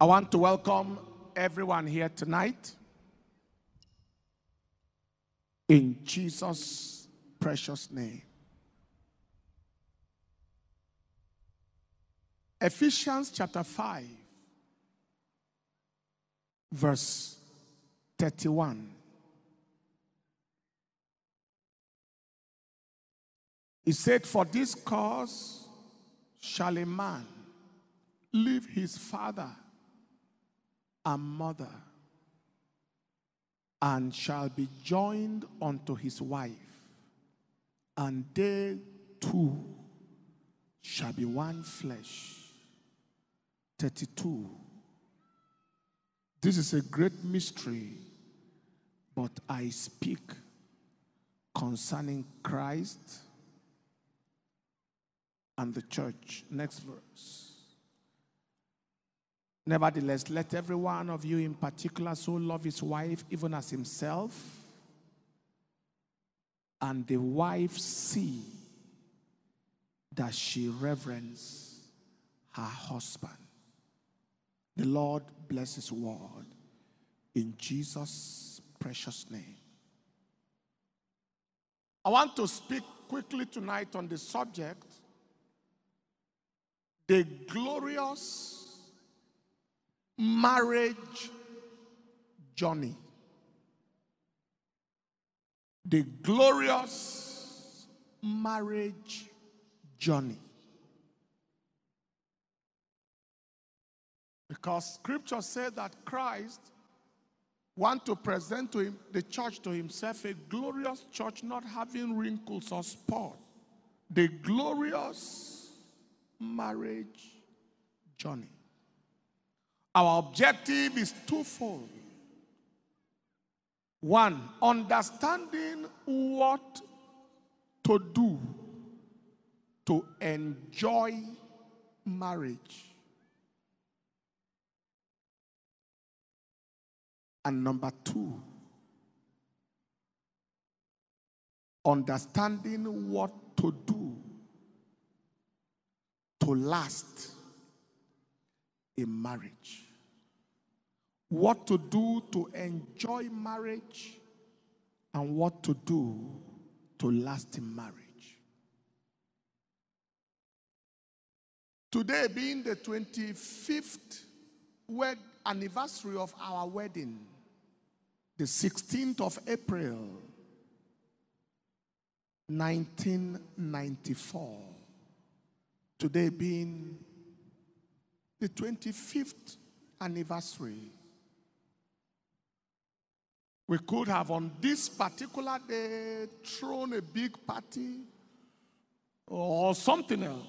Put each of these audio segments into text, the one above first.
I want to welcome everyone here tonight in Jesus' precious name. Ephesians chapter 5, verse 31. He said, For this cause shall a man leave his father and mother and shall be joined unto his wife, and they two shall be one flesh. 32. This is a great mystery, but I speak concerning Christ and the church. Next verse. Nevertheless, let every one of you in particular so love his wife even as himself, and the wife see that she reverence her husband. The Lord bless his word in Jesus' precious name. I want to speak quickly tonight on the subject the glorious marriage journey. The glorious marriage journey. Because scripture said that Christ want to present to him, the church to himself a glorious church not having wrinkles or spot. The glorious marriage journey. Our objective is twofold. One, understanding what to do to enjoy marriage. And number two, understanding what to do to last in marriage. What to do to enjoy marriage and what to do to last in marriage. Today being the 25th wed- anniversary of our wedding, the 16th of April, 1994. Today being the 25th anniversary. We could have on this particular day thrown a big party or something else.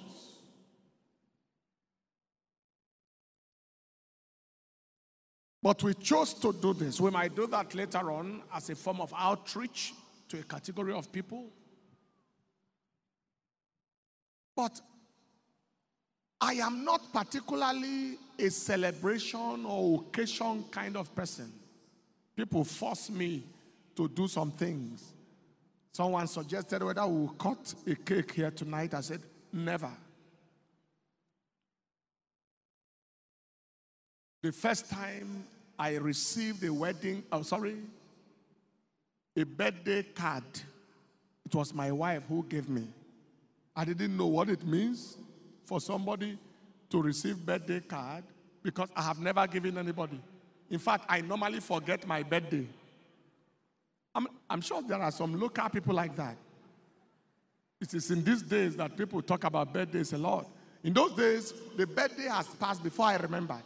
But we chose to do this. We might do that later on as a form of outreach to a category of people. But I am not particularly a celebration or occasion kind of person. People force me to do some things. Someone suggested whether we will cut a cake here tonight. I said, never. The first time I received a wedding, oh, sorry, a birthday card, it was my wife who gave me. I didn't know what it means for somebody to receive birthday card because I have never given anybody. In fact, I normally forget my birthday. I'm, I'm sure there are some local people like that. It is in these days that people talk about birthdays a lot. In those days, the birthday has passed before I remembered.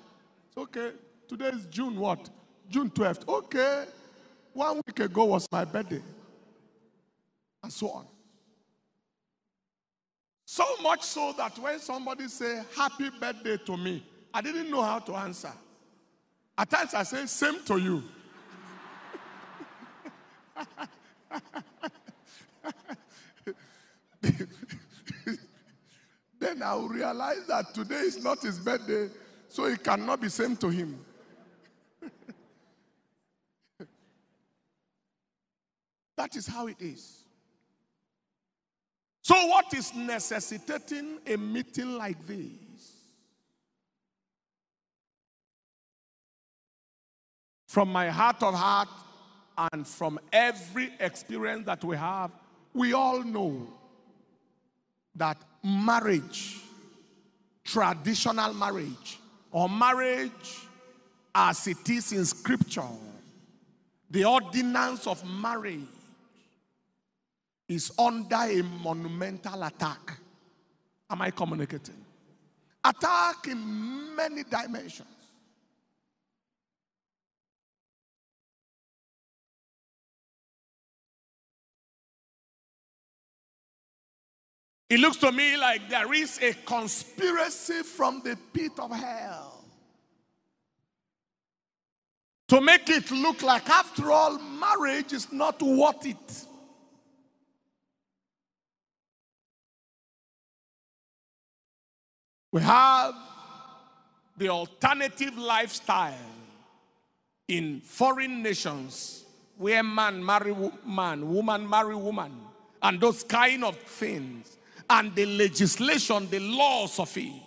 It's okay. Today is June what? June 12th. Okay. One week ago was my birthday. And so on. So much so that when somebody say happy birthday to me, I didn't know how to answer. At times I say same to you. then I will realize that today is not his birthday, so it cannot be same to him. that is how it is. So, what is necessitating a meeting like this? from my heart of heart and from every experience that we have, we all know that marriage, traditional marriage, or marriage as it is in scripture, the ordinance of marriage is under a monumental attack. Am I communicating? Attack in many dimensions. It looks to me like there is a conspiracy from the pit of hell to make it look like, after all, marriage is not worth it. We have the alternative lifestyle in foreign nations where man marry man, woman marry woman, and those kind of things and the legislation, the laws of it,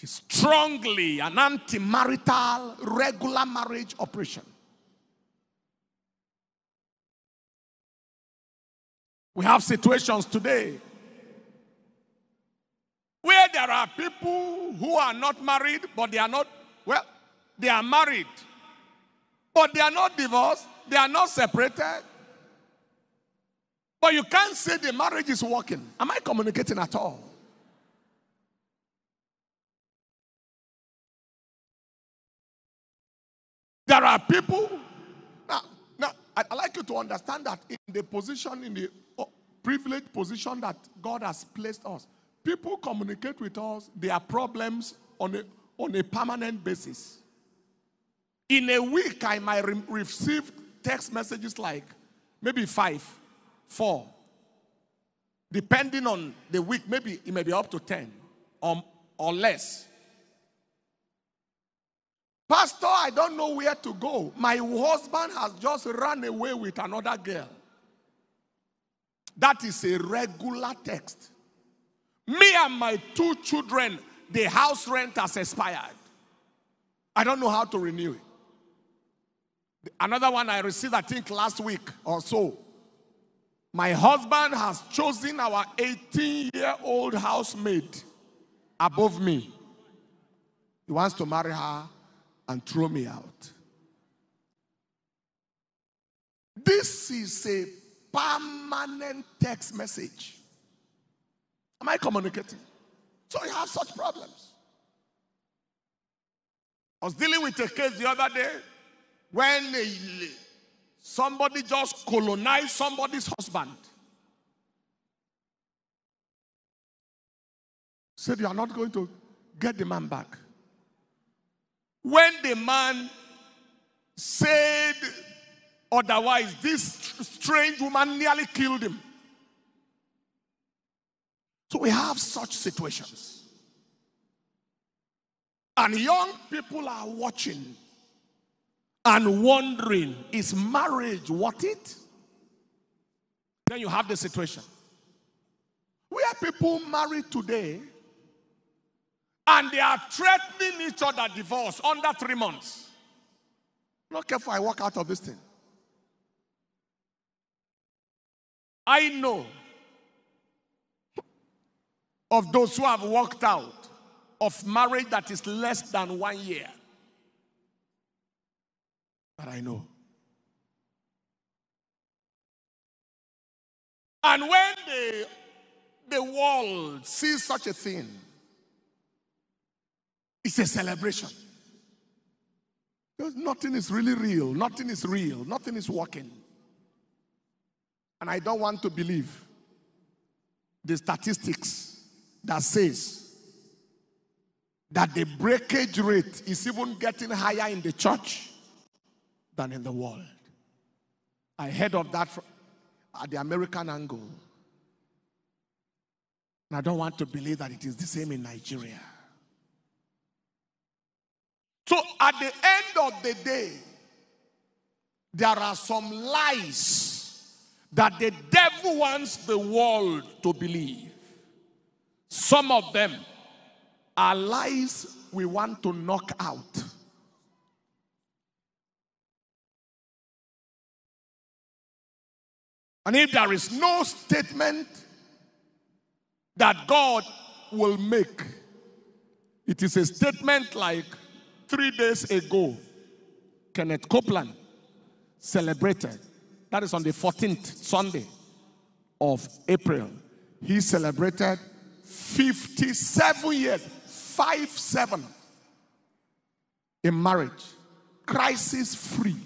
is strongly an anti marital regular marriage operation. We have situations today where there are people who are not married, but they are not, well, they are married, but they are not divorced, they are not separated, but you can't say the marriage is working. Am I communicating at all? There are people. Now, now I'd like you to understand that in the position, in the oh, privileged position that God has placed us, people communicate with us their problems on a, on a permanent basis. In a week, I might re- receive text messages like maybe five four. Depending on the week, maybe it may be up to 10 or, or less. Pastor, I don't know where to go. My husband has just run away with another girl. That is a regular text. Me and my two children, the house rent has expired. I don't know how to renew it. Another one I received, I think, last week or so. My husband has chosen our 18 year old housemaid above me. He wants to marry her and throw me out. This is a permanent text message. Am I communicating? So you have such problems. I was dealing with a case the other day when a Somebody just colonized somebody's husband. Said, You are not going to get the man back. When the man said otherwise, this strange woman nearly killed him. So we have such situations. And young people are watching and wondering, is marriage worth it? Then you have the situation where people marry today and they are threatening each other divorce under three months. Not careful, I walk out of this thing. I know of those who have walked out of marriage that is less than one year that I know. And when the, the world sees such a thing, it's a celebration. Because nothing is really real, nothing is real, nothing is working. And I don't want to believe the statistics that says that the breakage rate is even getting higher in the church than in the world. I heard of that at the American angle. And I don't want to believe that it is the same in Nigeria. So at the end of the day, there are some lies that the devil wants the world to believe. Some of them are lies we want to knock out. And if there is no statement that God will make, it is a statement like three days ago, Kenneth Copeland celebrated. That is on the 14th Sunday of April. He celebrated 57 years, 5 7 in marriage, crisis free.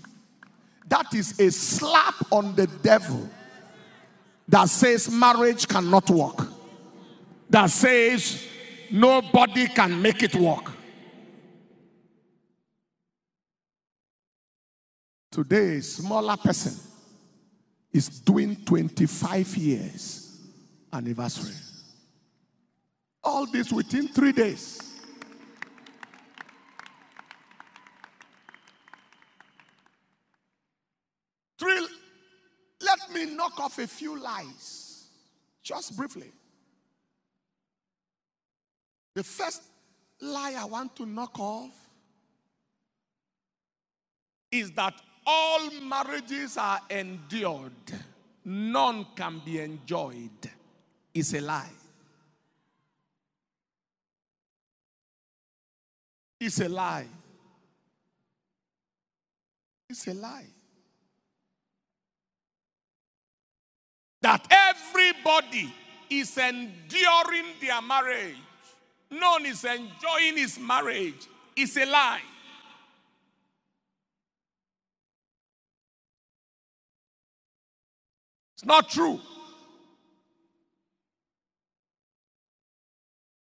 That is a slap on the devil that says marriage cannot work, that says nobody can make it work. Today, a smaller person is doing 25 years anniversary. All this within three days. Three, let me knock off a few lies, just briefly. The first lie I want to knock off is that all marriages are endured, none can be enjoyed. Is a lie. It's a lie. It's a lie. That everybody is enduring their marriage, none is enjoying his marriage, It's a lie. It's not true.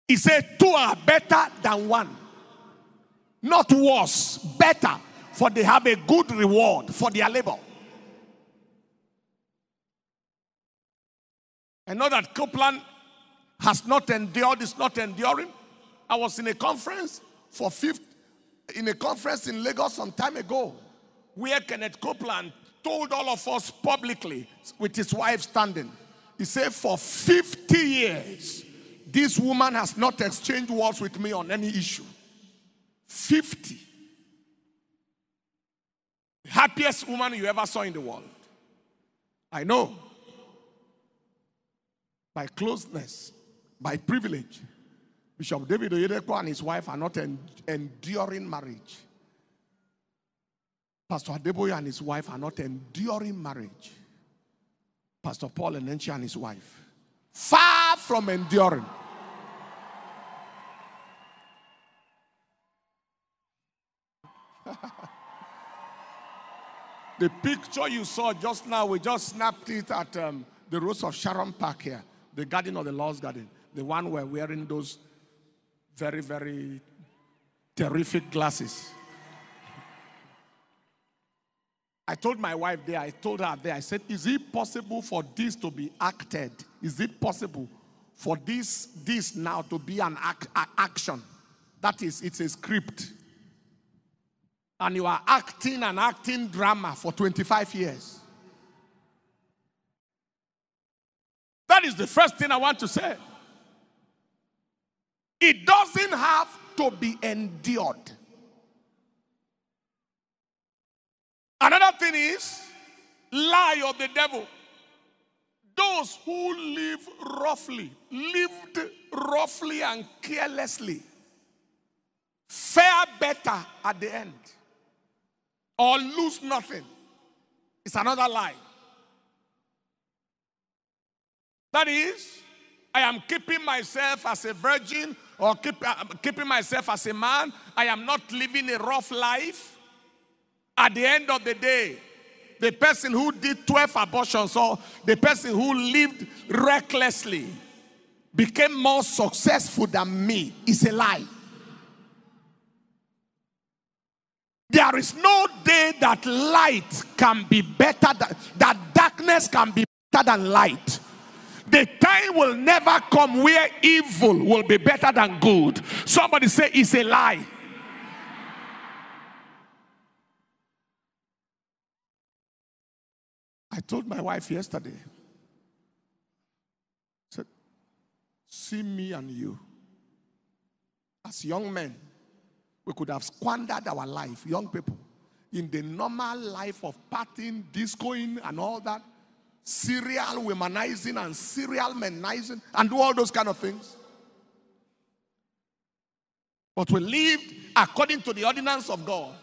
He said, Two are better than one. Not worse, better, for they have a good reward for their labor. I know that Copeland has not endured, is not enduring. I was in a conference for fifth, in a conference in Lagos some time ago, where Kenneth Copeland told all of us publicly, with his wife standing, he said, For 50 years, this woman has not exchanged words with me on any issue. 50. The happiest woman you ever saw in the world. I know. By closeness, by privilege, Bishop David Oyedepo and his wife are not en- enduring marriage. Pastor Adeboye and his wife are not enduring marriage. Pastor Paul Enenche and his wife. Far from enduring. the picture you saw just now, we just snapped it at um, the Rose of Sharon Park here, the Garden of the Lost Garden. The one we're wearing those very, very terrific glasses. I told my wife there, I told her there, I said, Is it possible for this to be acted? Is it possible for this, this now to be an act, action? That is, it's a script. And you are acting and acting drama for 25 years. That is the first thing I want to say. It doesn't have to be endured. Another thing is lie of the devil. Those who live roughly, lived roughly and carelessly, fare better at the end or lose nothing. It's another lie. That is, I am keeping myself as a virgin or keep, uh, keeping myself as a man. I am not living a rough life. At the end of the day, the person who did 12 abortions or the person who lived recklessly became more successful than me is a lie. There is no day that light can be better than that darkness can be better than light. The time will never come where evil will be better than good. Somebody say it's a lie. I told my wife yesterday, said, see me and you as young men. We could have squandered our life, young people, in the normal life of partying, discoing, and all that. serial womanizing and serial menizing and do all those kind of things. But we lived according to the ordinance of God.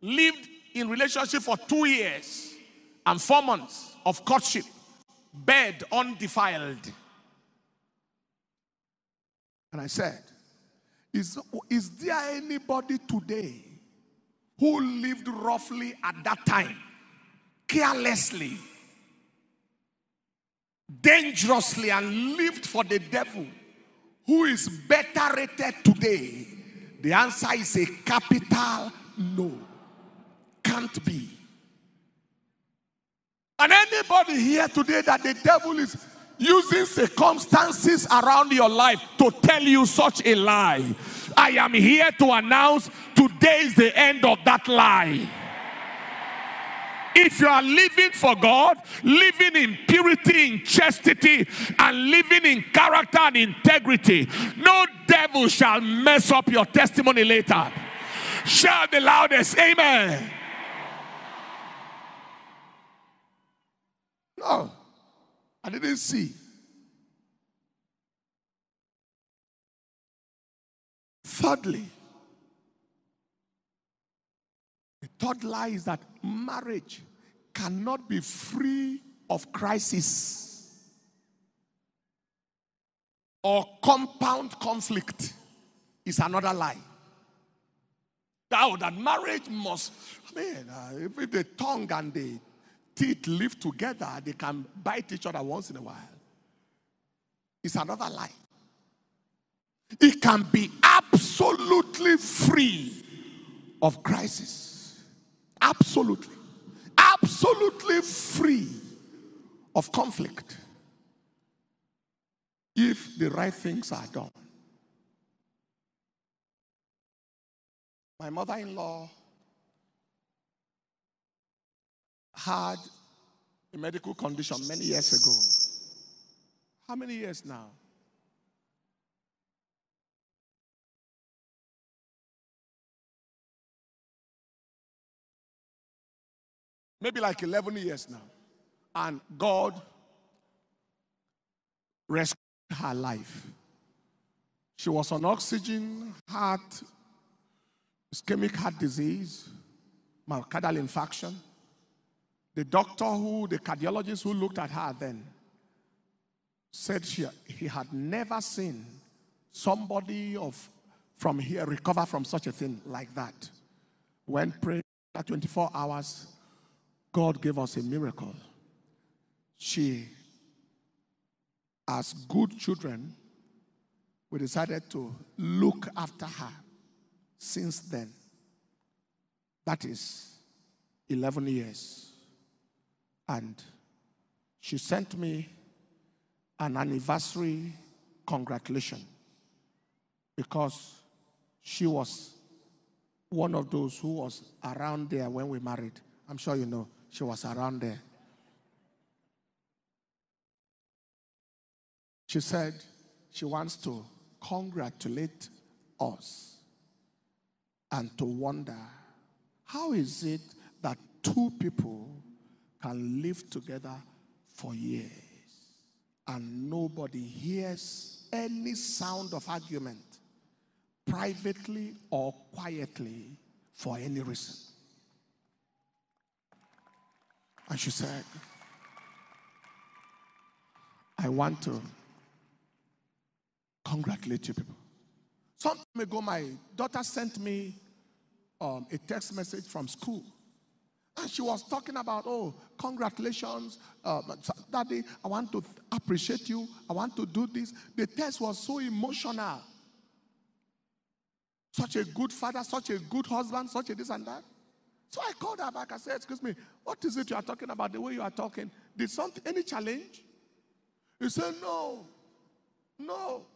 Lived in relationship for two years and four months of courtship, bed undefiled. And I said, is, is there anybody today who lived roughly at that time, carelessly, dangerously, and lived for the devil, who is better rated today? The answer is a capital no. Can't be. And anybody here today that the devil is using circumstances around your life to tell you such a lie, I am here to announce today is the end of that lie. If you are living for God, living in purity, in chastity, and living in character and integrity, no devil shall mess up your testimony later. Shout the loudest, Amen. No, I didn't see. Thirdly, the third lie is that marriage cannot be free of crisis or compound conflict is another lie. Now that marriage must, I mean, uh, if the tongue and the teeth live together, they can bite each other once in a while. It's another lie. It can be absolutely free of crisis. Absolutely. Absolutely free of conflict. If the right things are done. My mother in law had a medical condition many years ago. How many years now? maybe like 11 years now. And God rescued her life. She was on oxygen, heart, ischemic heart disease, myocardial infarction. The doctor who, the cardiologist who looked at her then, said she, he had never seen somebody of from here recover from such a thing like that. When prayed 24 hours, God gave us a miracle. She, as good children, we decided to look after her since then. That is 11 years. And she sent me an anniversary congratulation because she was one of those who was around there when we married. I'm sure you know. She was around there. She said she wants to congratulate us and to wonder how is it that two people can live together for years and nobody hears any sound of argument privately or quietly for any reason. And she said, I want to congratulate you people. Some time ago, my daughter sent me um, a text message from school. And she was talking about, oh, congratulations, uh, daddy, I want to appreciate you. I want to do this. The text was so emotional. Such a good father, such a good husband, such a this and that. So I called her back. I said, Excuse me, what is it you are talking about? The way you are talking. Did something, any challenge? He said, No, no.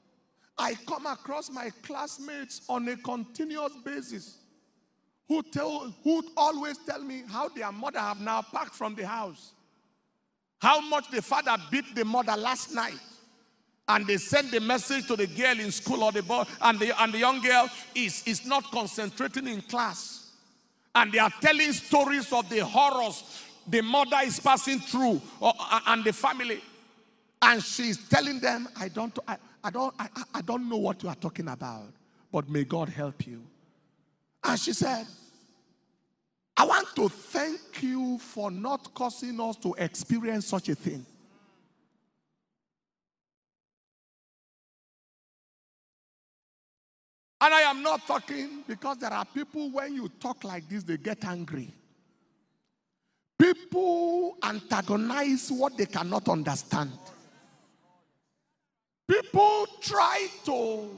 I come across my classmates on a continuous basis who, tell, who always tell me how their mother have now packed from the house. How much the father beat the mother last night. And they send the message to the girl in school or the boy, and the, and the young girl is, is not concentrating in class and they are telling stories of the horrors the mother is passing through or, and the family. And she's telling them, I don't, I, I don't, I, I don't know what you are talking about, but may God help you. And she said, I want to thank you for not causing us to experience such a thing. And I am not talking because there are people, when you talk like this, they get angry. People antagonize what they cannot understand. People try to,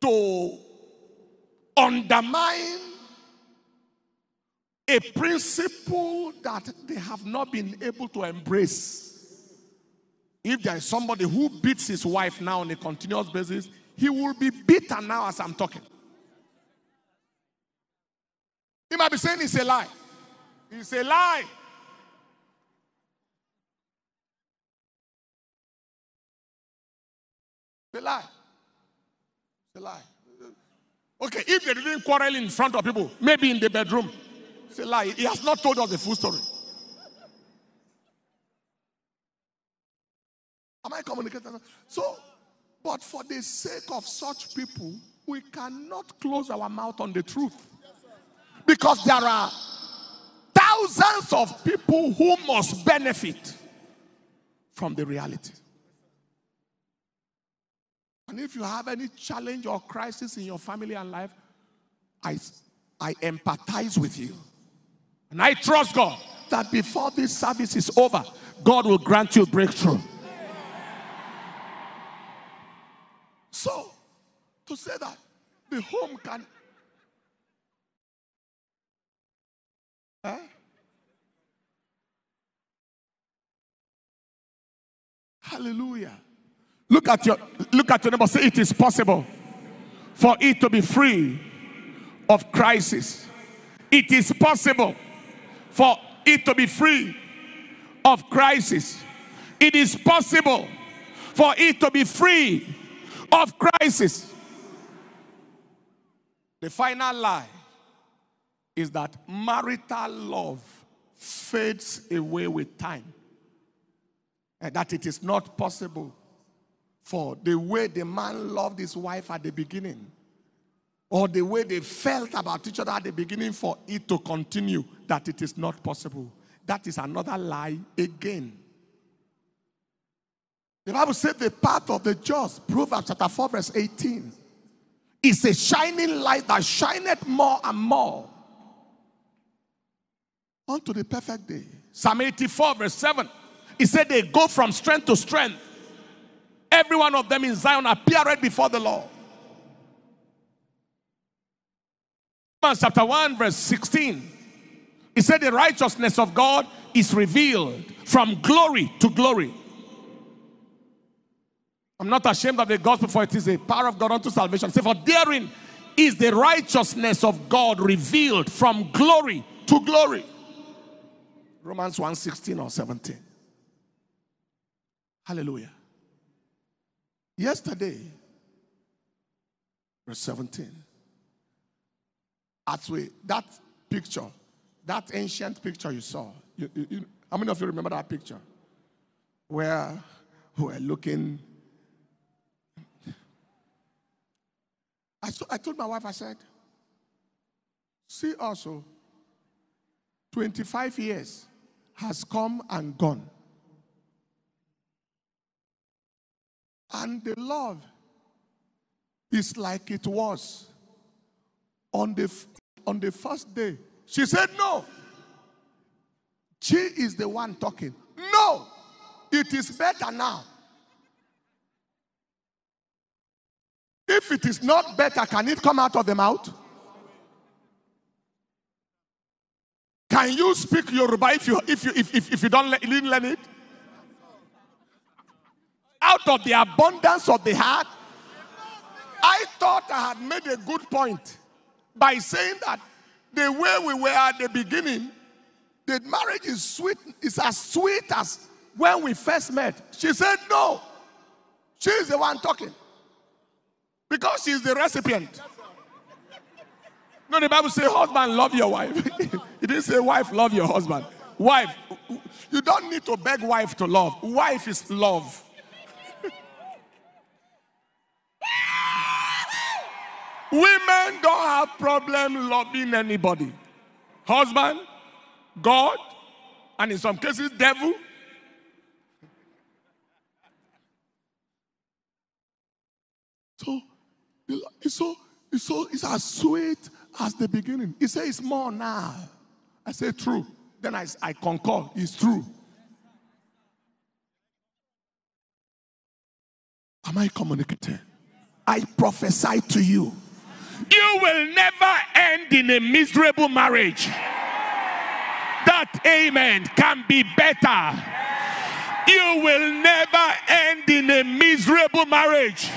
to undermine a principle that they have not been able to embrace. If there is somebody who beats his wife now on a continuous basis, he will be beaten now as I'm talking. He might be saying it's a lie. It's a lie. It's a lie. It's a lie. Okay, if they didn't quarrel in front of people, maybe in the bedroom, it's a lie. He has not told us the full story. Am I communicating? So but for the sake of such people, we cannot close our mouth on the truth. Because there are thousands of people who must benefit from the reality. And if you have any challenge or crisis in your family and life, I, I empathize with you. And I trust God that before this service is over, God will grant you breakthrough. So, to say that the home can. Eh? Hallelujah. Look at your look at your neighbor. Say it is possible for it to be free of crisis. It is possible for it to be free of crisis. It is possible for it to be free of crisis. The final lie is that marital love fades away with time. And that it is not possible for the way the man loved his wife at the beginning or the way they felt about each other at the beginning for it to continue, that it is not possible. That is another lie again. The Bible said the path of the just, Proverbs chapter 4, verse 18, is a shining light that shineth more and more unto the perfect day. Psalm 84, verse 7. He said they go from strength to strength. Every one of them in Zion appeared before the Lord. Romans chapter 1, verse 16. He said the righteousness of God is revealed from glory to glory. I'm not ashamed of the gospel, for it is a power of God unto salvation. Say, for therein is the righteousness of God revealed from glory to glory. Romans 1 16 or 17. Hallelujah. Yesterday, verse 17. As we, that picture, that ancient picture you saw, you, you, how many of you remember that picture? Where we're looking I, I told my wife, I said, see also, 25 years has come and gone. And the love is like it was on the, on the first day. She said, No. She is the one talking. No, it is better now. If it is not better, can it come out of the mouth? Can you speak Yoruba if you if you if, if, if you don't you didn't learn it? Out of the abundance of the heart, I thought I had made a good point by saying that the way we were at the beginning, the marriage is sweet, is as sweet as when we first met. She said, No. She's the one talking. Because she's the recipient. No, the Bible says, husband, love your wife. it didn't say, wife, love your husband. Wife, you don't need to beg wife to love. Wife is love. Women don't have problem loving anybody. Husband, God, and in some cases, devil. So it's so it's so it's as sweet as the beginning. He says it's more now. I say true. Then I, I concur. It's true. Am I communicating? I prophesy to you. You will never end in a miserable marriage. That amen can be better. You will never end in a miserable marriage.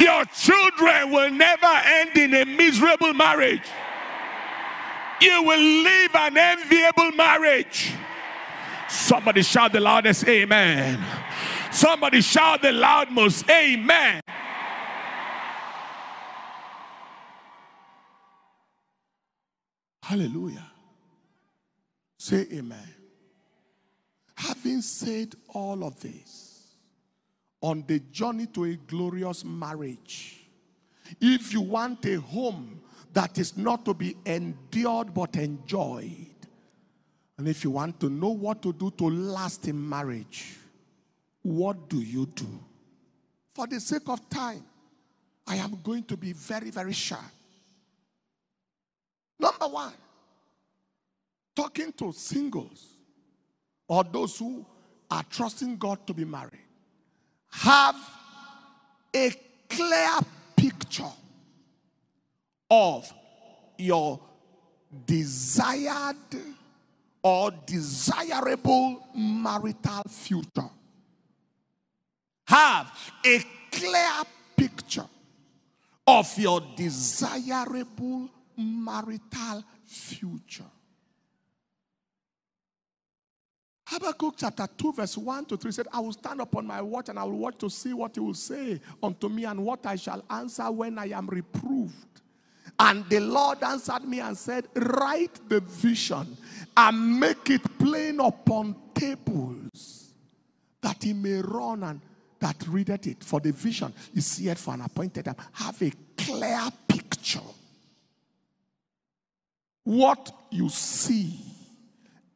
Your children will never end in a miserable marriage. You will live an enviable marriage. Somebody shout the loudest amen. Somebody shout the loudest amen. Hallelujah. Say amen. Having said all of this, on the journey to a glorious marriage, if you want a home that is not to be endured but enjoyed, and if you want to know what to do to last in marriage, what do you do? For the sake of time, I am going to be very, very sharp. Number one, talking to singles or those who are trusting God to be married, have a clear picture of your desired or desirable marital future. Have a clear picture of your desirable marital future. Habakkuk chapter 2, verse 1 to 3 said, I will stand upon my watch and I will watch to see what he will say unto me and what I shall answer when I am reproved. And the Lord answered me and said, Write the vision and make it plain upon tables that he may run and that readeth it. For the vision is yet for an appointed time. Have a clear picture what you see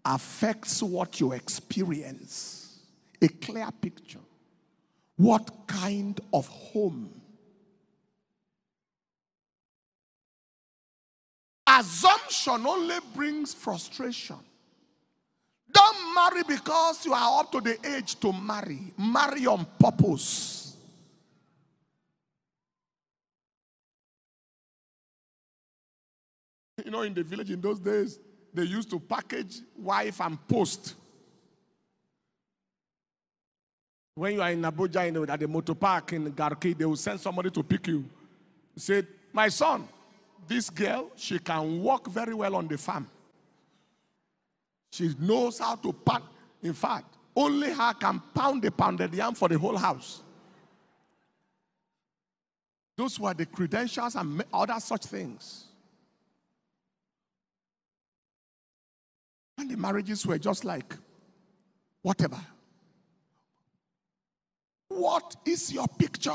affects what you experience. A clear picture. What kind of home? Assumption only brings frustration. Don't marry because you are up to the age to marry. Marry on purpose. You know, in the village in those days, they used to package wife and post. When you are in Abuja, you know, at the motor park in Garki, they will send somebody to pick you. Say, my son, this girl, she can work very well on the farm. She knows how to pack. In fact, only her can pound the pounded yam for the whole house. Those were the credentials and other such things. And the marriages were just like, whatever. What is your picture?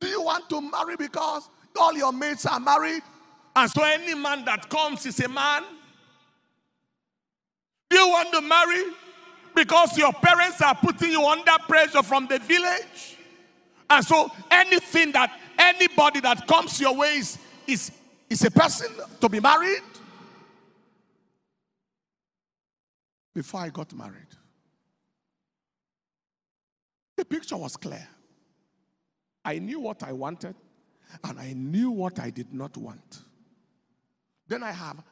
Do you want to marry because all your mates are married? And so any man that comes is a man? Do you want to marry because your parents are putting you under pressure from the village? And so anything that anybody that comes your way is, is, is a person to be married? Before I got married. The picture was clear. I knew what I wanted and I knew what I did not want. Then I have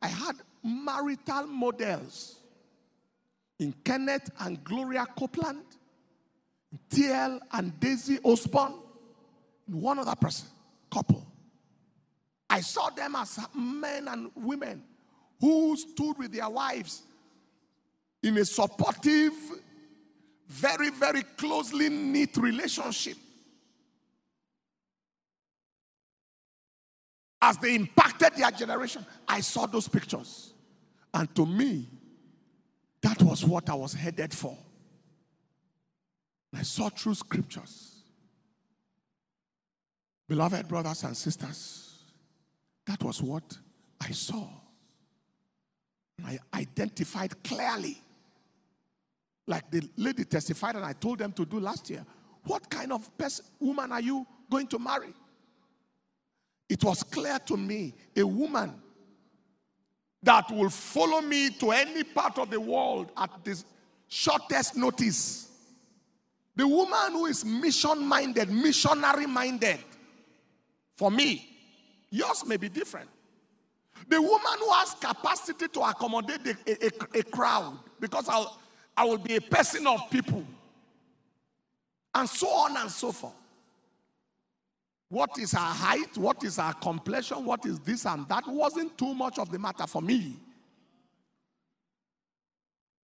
I had marital models in Kenneth and Gloria Copeland, TL and Daisy Osborn, one other person, couple. I saw them as men and women who stood with their wives in a supportive, very, very closely knit relationship. As they impacted their generation, I saw those pictures. And to me, that was what I was headed for. I saw through scriptures. Beloved brothers and sisters, that was what I saw. I identified clearly. Like the lady testified, and I told them to do last year. What kind of person, woman are you going to marry? It was clear to me a woman that will follow me to any part of the world at the shortest notice. The woman who is mission minded, missionary minded. For me, yours may be different. The woman who has capacity to accommodate a, a, a crowd, because I'll, I will be a person of people, and so on and so forth. What is her height? What is her complexion? What is this and that? Wasn't too much of the matter for me.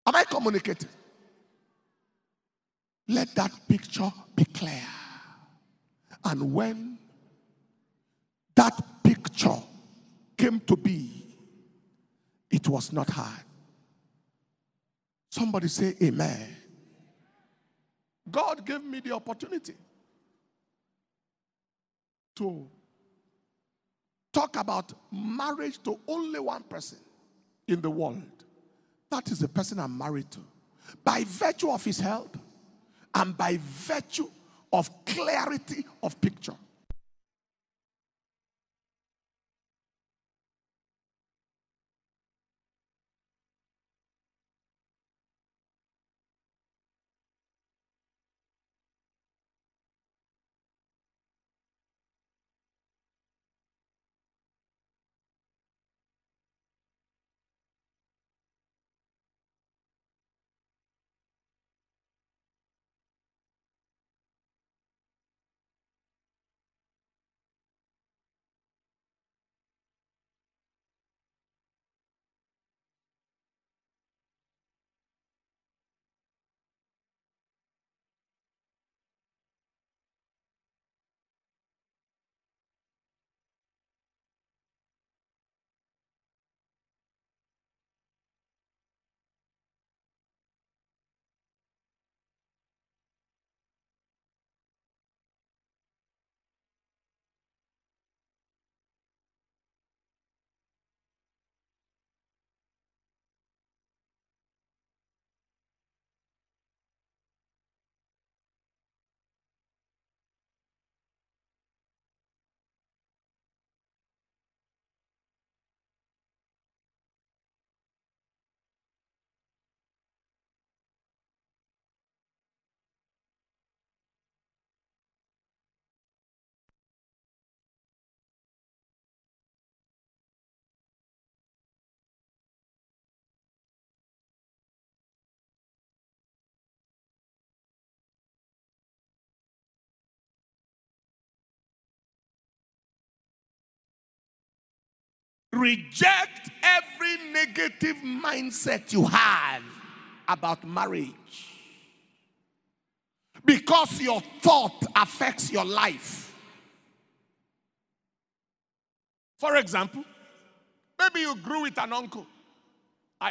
Am I communicating? Let that picture be clear. And when that picture came to be, it was not hard. Somebody say, Amen. God gave me the opportunity to talk about marriage to only one person in the world. That is the person I'm married to. By virtue of his help and by virtue of clarity of picture. Reject every negative mindset you have about marriage. Because your thought affects your life. For example, maybe you grew with an uncle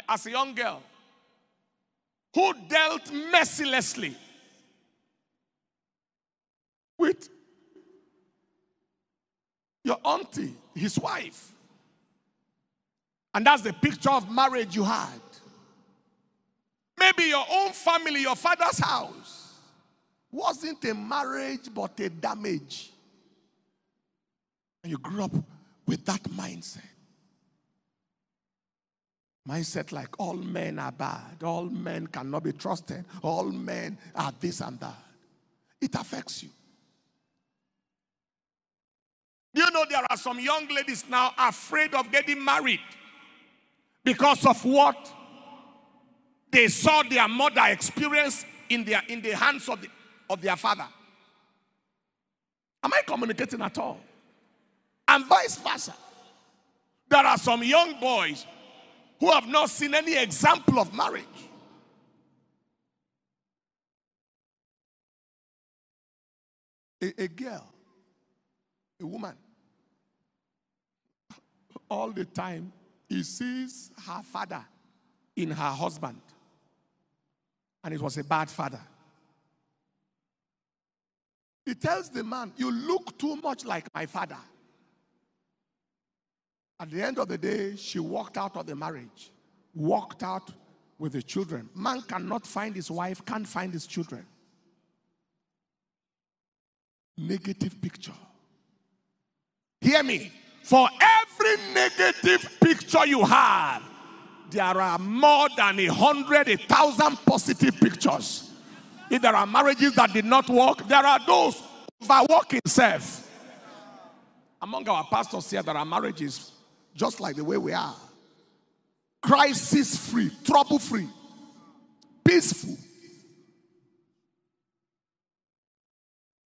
as a young girl who dealt mercilessly with your auntie, his wife. And that's the picture of marriage you had. Maybe your own family, your father's house, wasn't a marriage but a damage. And you grew up with that mindset. Mindset like all men are bad, all men cannot be trusted, all men are this and that. It affects you. You know there are some young ladies now afraid of getting married? Because of what they saw their mother experience in, their, in the hands of, the, of their father. Am I communicating at all? And vice versa. There are some young boys who have not seen any example of marriage. A, a girl, a woman, all the time he sees her father in her husband. And it was a bad father. He tells the man, You look too much like my father. At the end of the day, she walked out of the marriage, walked out with the children. Man cannot find his wife, can't find his children. Negative picture. Hear me. For every negative picture you have, there are more than a hundred, a thousand positive pictures. If there are marriages that did not work, there are those overworking self. Among our pastors here, there are marriages just like the way we are crisis free, trouble free, peaceful.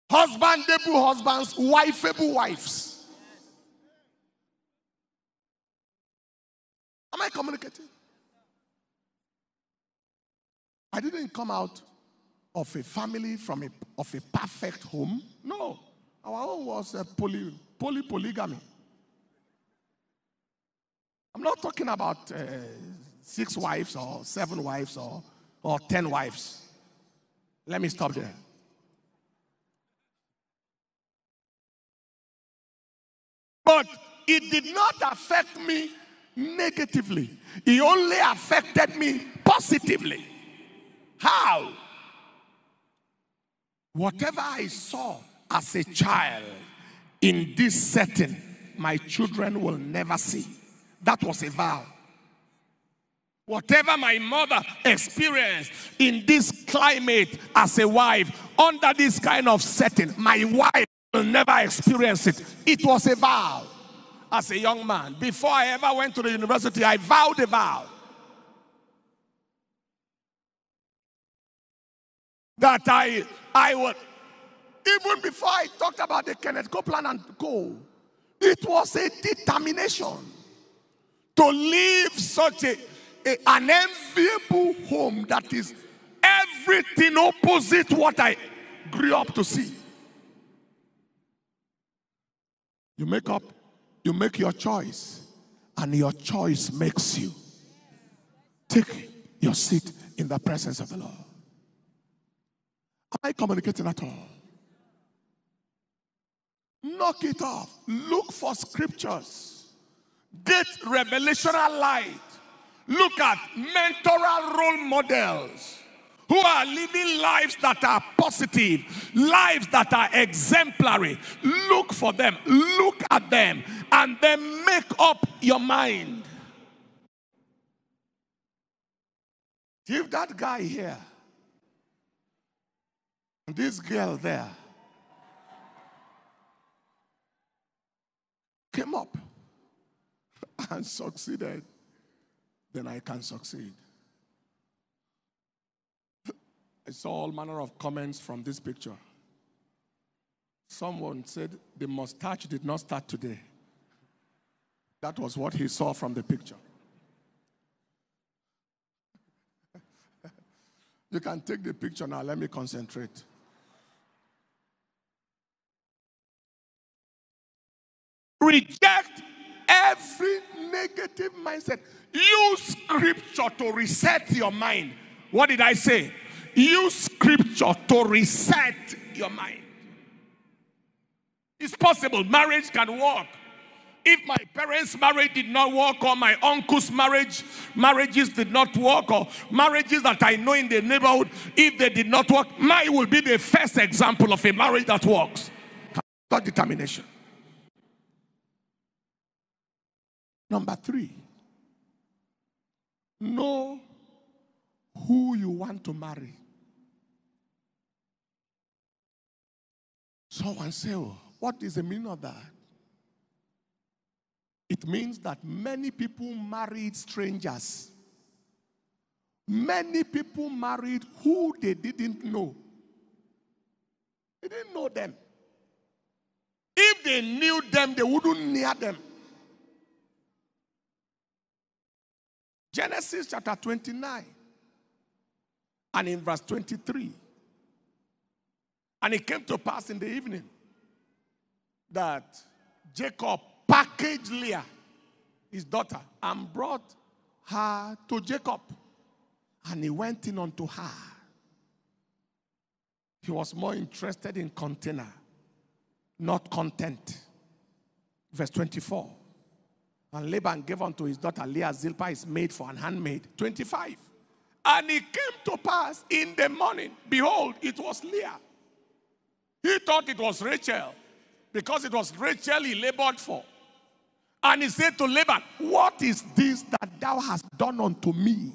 Husbandable husbands, wifeable wives. Communicating? I didn't come out of a family from a, of a perfect home. No, our own was a poly, poly polygamy. I'm not talking about uh, six wives or seven wives or, or ten wives. Let me stop there. But it did not affect me negatively, it only affected me positively. How? Whatever I saw as a child in this setting, my children will never see. That was a vow. Whatever my mother experienced in this climate as a wife, under this kind of setting, my wife will never experience it. It was a vow as a young man. Before I ever went to the university, I vowed a vow that I, I would, even before I talked about the Kenneth Copeland and Co., it was a determination to leave such a, a, an enviable home that is everything opposite what I grew up to see. You make up, you make your choice, and your choice makes you. Take your seat in the presence of the Lord. Am I communicating at all? Knock it off. Look for scriptures. Get revelational light. Look at mentoral role models who are living lives that are positive, lives that are exemplary. Look for them, look at them, and then make up your mind. Give that guy here, and this girl there, came up and succeeded, then I can succeed. I saw all manner of comments from this picture. Someone said the mustache did not start today. That was what he saw from the picture. you can take the picture now. Let me concentrate. Reject every negative mindset. Use scripture to reset your mind. What did I say? Use scripture to reset your mind. It's possible. Marriage can work. If my parents' marriage did not work, or my uncle's marriage, marriages did not work, or marriages that I know in the neighborhood, if they did not work, mine will be the first example of a marriage that works. Got determination. Number three, know who you want to marry. Someone say, oh, what is the meaning of that? It means that many people married strangers. Many people married who they didn't know. They didn't know them. If they knew them, they wouldn't near them. Genesis chapter 29 and in verse 23. And it came to pass in the evening that Jacob packaged Leah. his daughter, and brought her to Jacob. And he went in unto her. He was more interested in container, not content. Verse 24. And Laban gave unto his daughter Leah Zilpah his maid for an handmaid. 25. And it came to pass in the morning, behold, it was Leah. He thought it was Rachel because it was Rachel he labored for. And he said to Laban, What is this that thou hast done unto me?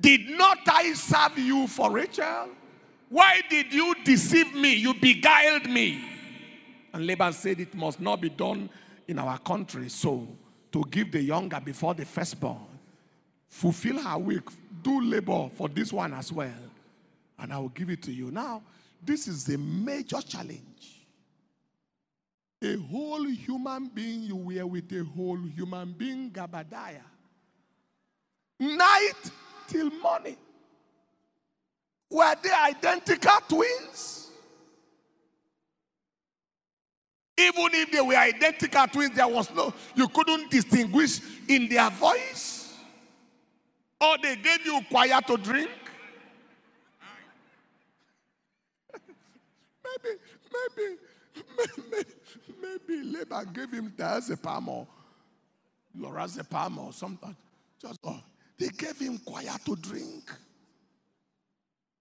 Did not I serve you for Rachel? Why did you deceive me? You beguiled me. And Laban said, It must not be done in our country. So, to give the younger before the firstborn, fulfill her week, do labor for this one as well, and I will give it to you. Now, this is a major challenge. A whole human being you were with a whole human being, Gabadiah. Night till morning. Were they identical twins? Even if they were identical twins, there was no, you couldn't distinguish in their voice. Or they gave you choir to drink. maybe, maybe, maybe, maybe Laban gave him diazepam or lorazepam or something. Just, oh, they gave him choir to drink.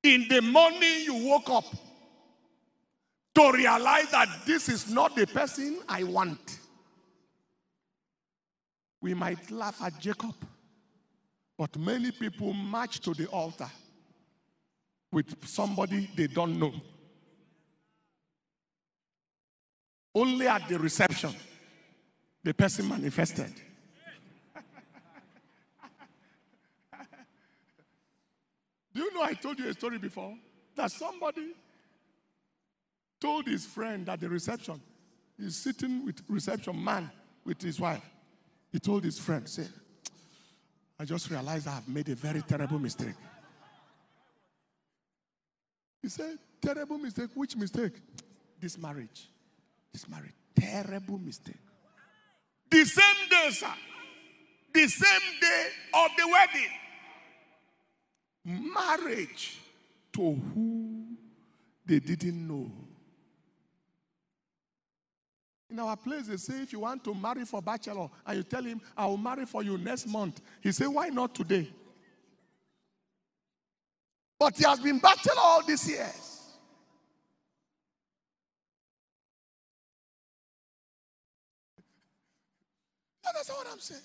In the morning, you woke up to realize that this is not the person I want. We might laugh at Jacob, but many people march to the altar with somebody they don't know. Only at the reception, the person manifested. Do you know I told you a story before? That somebody told his friend at the reception, he's sitting with reception man with his wife. He told his friend, say, I just realized I have made a very terrible mistake. He said, terrible mistake. Which mistake? This marriage. This marriage. Terrible mistake. The same day, sir. The same day of the wedding marriage to who they didn't know. In our place, they say if you want to marry for bachelor and you tell him, I will marry for you next month, he say, Why not today? But he has been bachelor all these years. That's what I'm saying.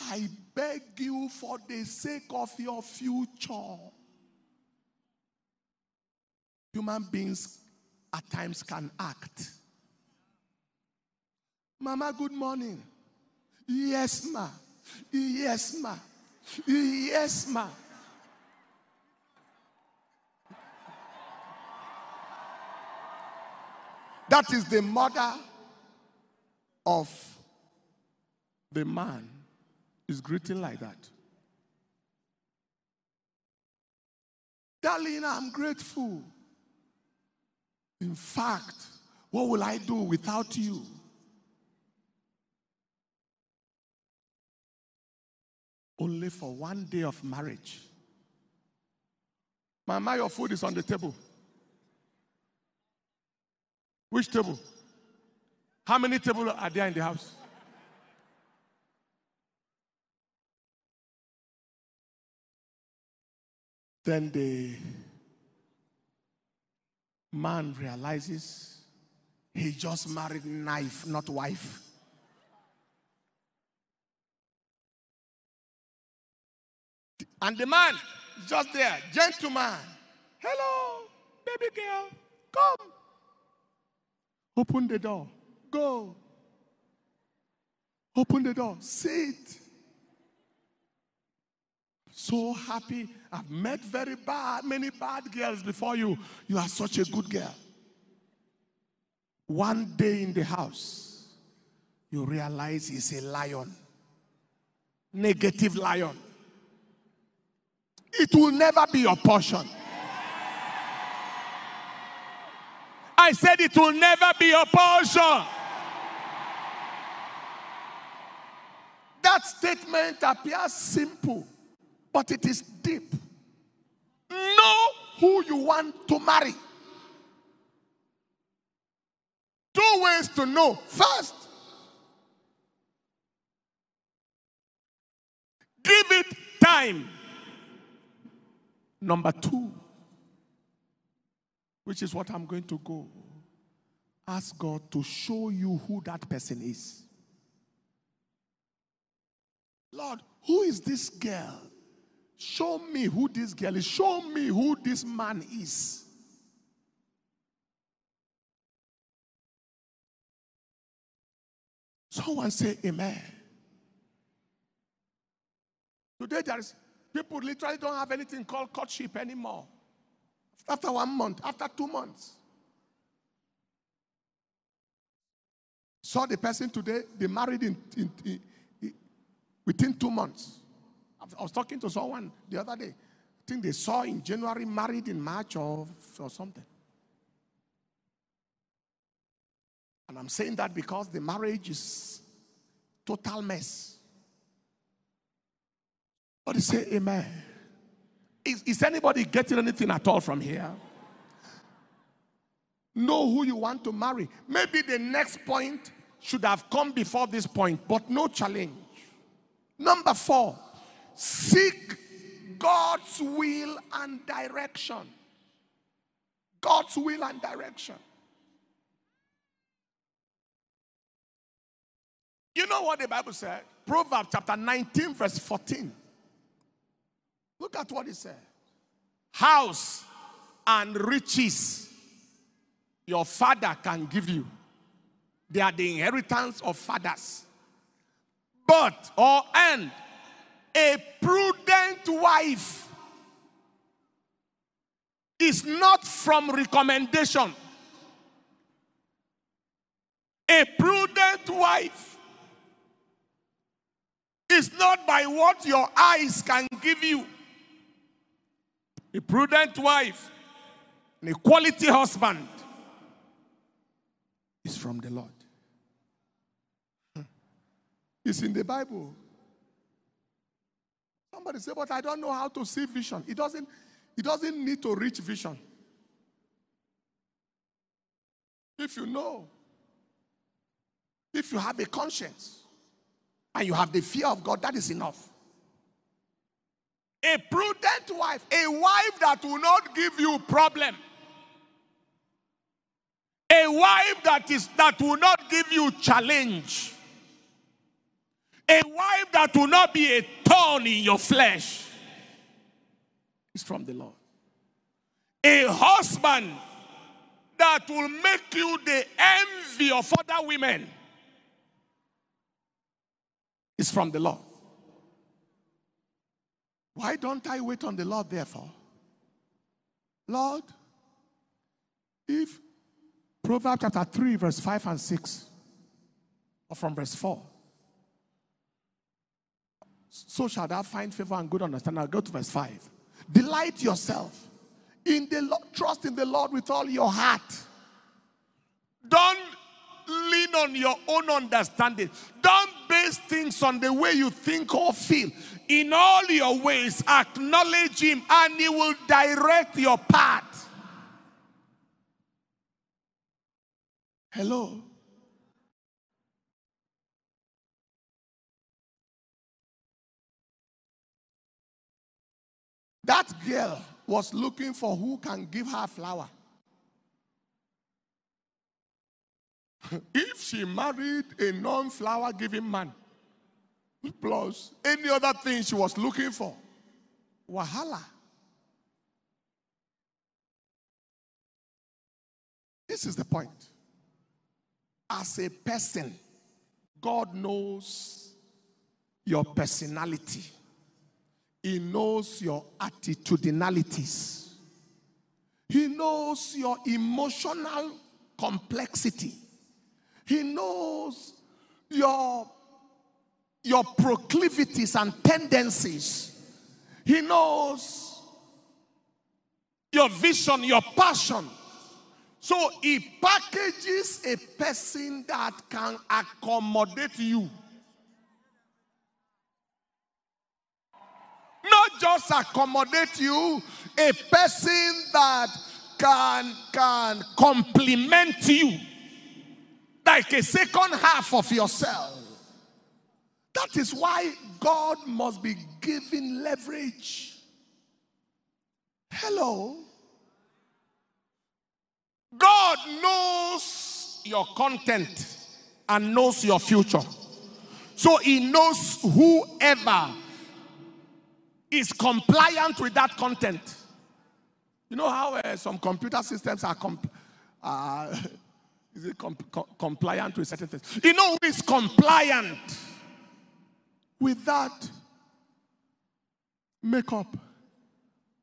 I beg you for the sake of your future. Human beings at times can act. Mama, good morning. Yes, ma. Yes, ma. Yes, ma. That is the mother of the man is greeting like that. Darling, I'm grateful. In fact, what will I do without you? Only for one day of marriage. Mama, your food is on the table. Which table? How many tables are there in the house? Then the man realizes he just married knife, not wife. And the man just there, gentleman. Hello, baby girl, come. Open the door. Go. Open the door. Sit so happy. I've met very bad, many bad girls before you. You are such a good girl. One day in the house, you realize he's a lion, negative lion. It will never be your portion. I said it will never be your portion. That statement appears simple, but it is deep. Know who you want to marry. Two ways to know. First, give it time. Number two, which is what I'm going to go, ask God to show you who that person is. Lord, who is this girl? Show me who this girl is. Show me who this man is. Someone say amen. Today there is people literally don't have anything called courtship anymore. After one month, after two months. Saw the person today, they married in, in, in, in within two months. I was talking to someone the other day. I think they saw in January, married in March or, or something. And I'm saying that because the marriage is total mess. But say amen. Is, is anybody getting anything at all from here? Know who you want to marry. Maybe the next point should have come before this point, but no challenge. Number four, seek God's will and direction. God's will and direction. You know what the Bible said? Proverbs chapter 19, verse 14. Look at what it said. House and riches your father can give you. They are the inheritance of fathers. But, or and, a prudent wife is not from recommendation. A prudent wife is not by what your eyes can give you. A prudent wife and a quality husband is from the Lord. Hmm. It's in the Bible. Somebody say, but I don't know how to see vision. It doesn't, it doesn't need to reach vision. If you know, if you have a conscience, and you have the fear of God, that is enough. A prudent wife, a wife that will not give you problem. A wife that is that will not give you challenge. A wife that will not be a thorn in your flesh is from the Lord. A husband that will make you the envy of other women is from the Lord. Why don't I wait on the Lord, therefore? Lord, if Proverbs chapter 3, verse 5 and 6, or from verse 4, so shall thou find favor and good understanding. I'll go to verse 5. Delight yourself in the Lord, trust in the Lord with all your heart. Don't lean on your own understanding. Don't base things on the way you think or feel. In all your ways, acknowledge Him and He will direct your path. Hello? That girl was looking for who can give her flower. if she married a non flower giving man, plus any other thing she was looking for, wahala. This is the point. As a person, God knows your personality. He knows your attitudinalities. He knows your emotional complexity. He knows your, your proclivities and tendencies. He knows your vision, your passion. So he packages a person that can accommodate you. Not just accommodate you, a person that can, can complement you like a second half of yourself. That is why God must be given leverage. Hello. God knows your content and knows your future. So he knows whoever is compliant with that content. You know how uh, some computer systems are comp- uh, is it comp- com- compliant with certain things? You know who is compliant with that makeup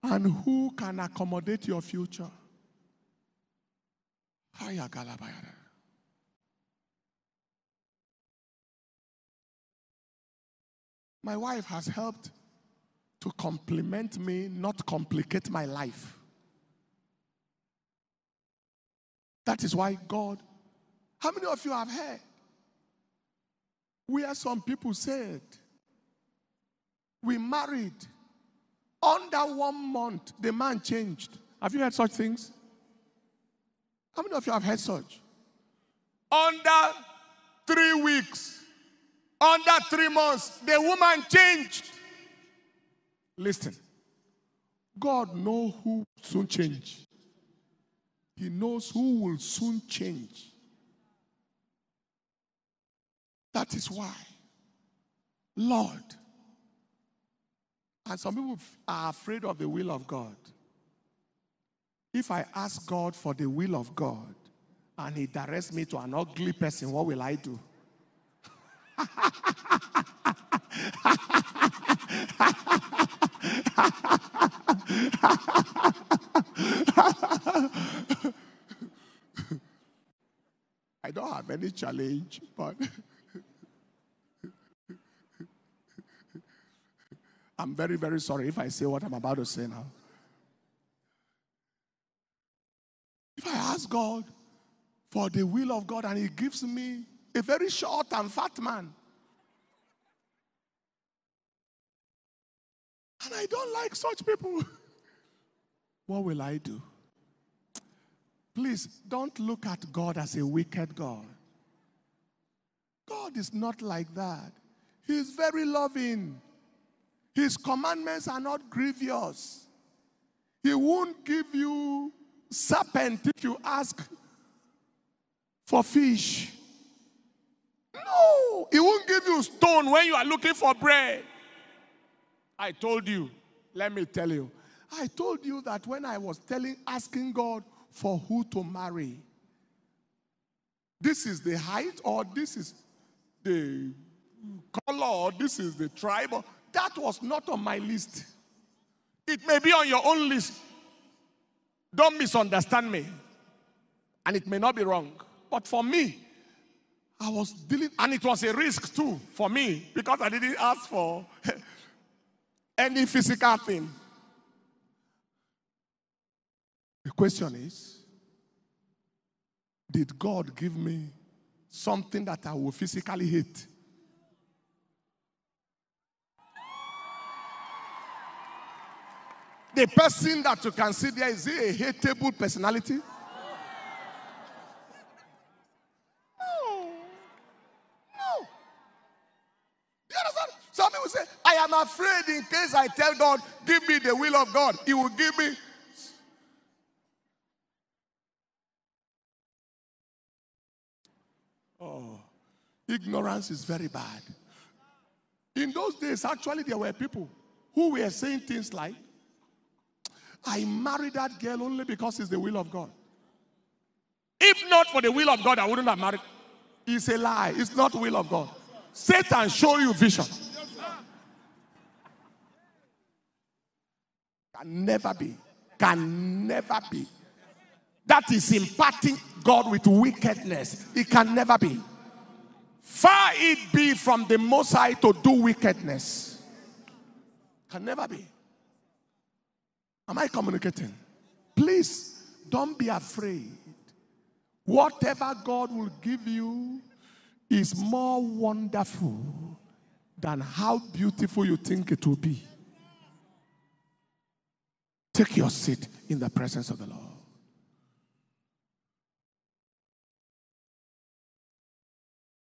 and who can accommodate your future. My wife has helped to complement me, not complicate my life. That is why God. How many of you have heard where some people said, We married, under one month, the man changed? Have you heard such things? How many of you have heard such? Under three weeks, under three months, the woman changed. Listen, God knows who soon change. He knows who will soon change. That is why, Lord, and some people are afraid of the will of God. If I ask God for the will of God and He directs me to an ugly person, what will I do? I don't have any challenge, but I'm very, very sorry if I say what I'm about to say now. If I ask God for the will of God and He gives me a very short and fat man, and I don't like such people, what will I do? Please don't look at God as a wicked God. God is not like that. He is very loving. His commandments are not grievous. He won't give you serpent if you ask for fish. No, he won't give you stone when you are looking for bread. I told you, let me tell you. I told you that when I was telling asking God for who to marry. This is the height, or this is the color, or this is the tribe. That was not on my list. It may be on your own list. Don't misunderstand me. And it may not be wrong. But for me, I was dealing, and it was a risk too for me because I didn't ask for any physical thing. The question is Did God give me something that I will physically hate? The person that you can see there is he a hateable personality? No. No. You understand? Some people say, I am afraid in case I tell God, give me the will of God, He will give me Oh, ignorance is very bad. In those days, actually, there were people who were saying things like, I married that girl only because it's the will of God. If not for the will of God, I wouldn't have married. It's a lie. It's not will of God. Satan show you vision. Never be. Can never be. That is imparting God with wickedness. It can never be. Far it be from the Most High to do wickedness. Can never be. Am I communicating? Please don't be afraid. Whatever God will give you is more wonderful than how beautiful you think it will be. Take your seat in the presence of the Lord.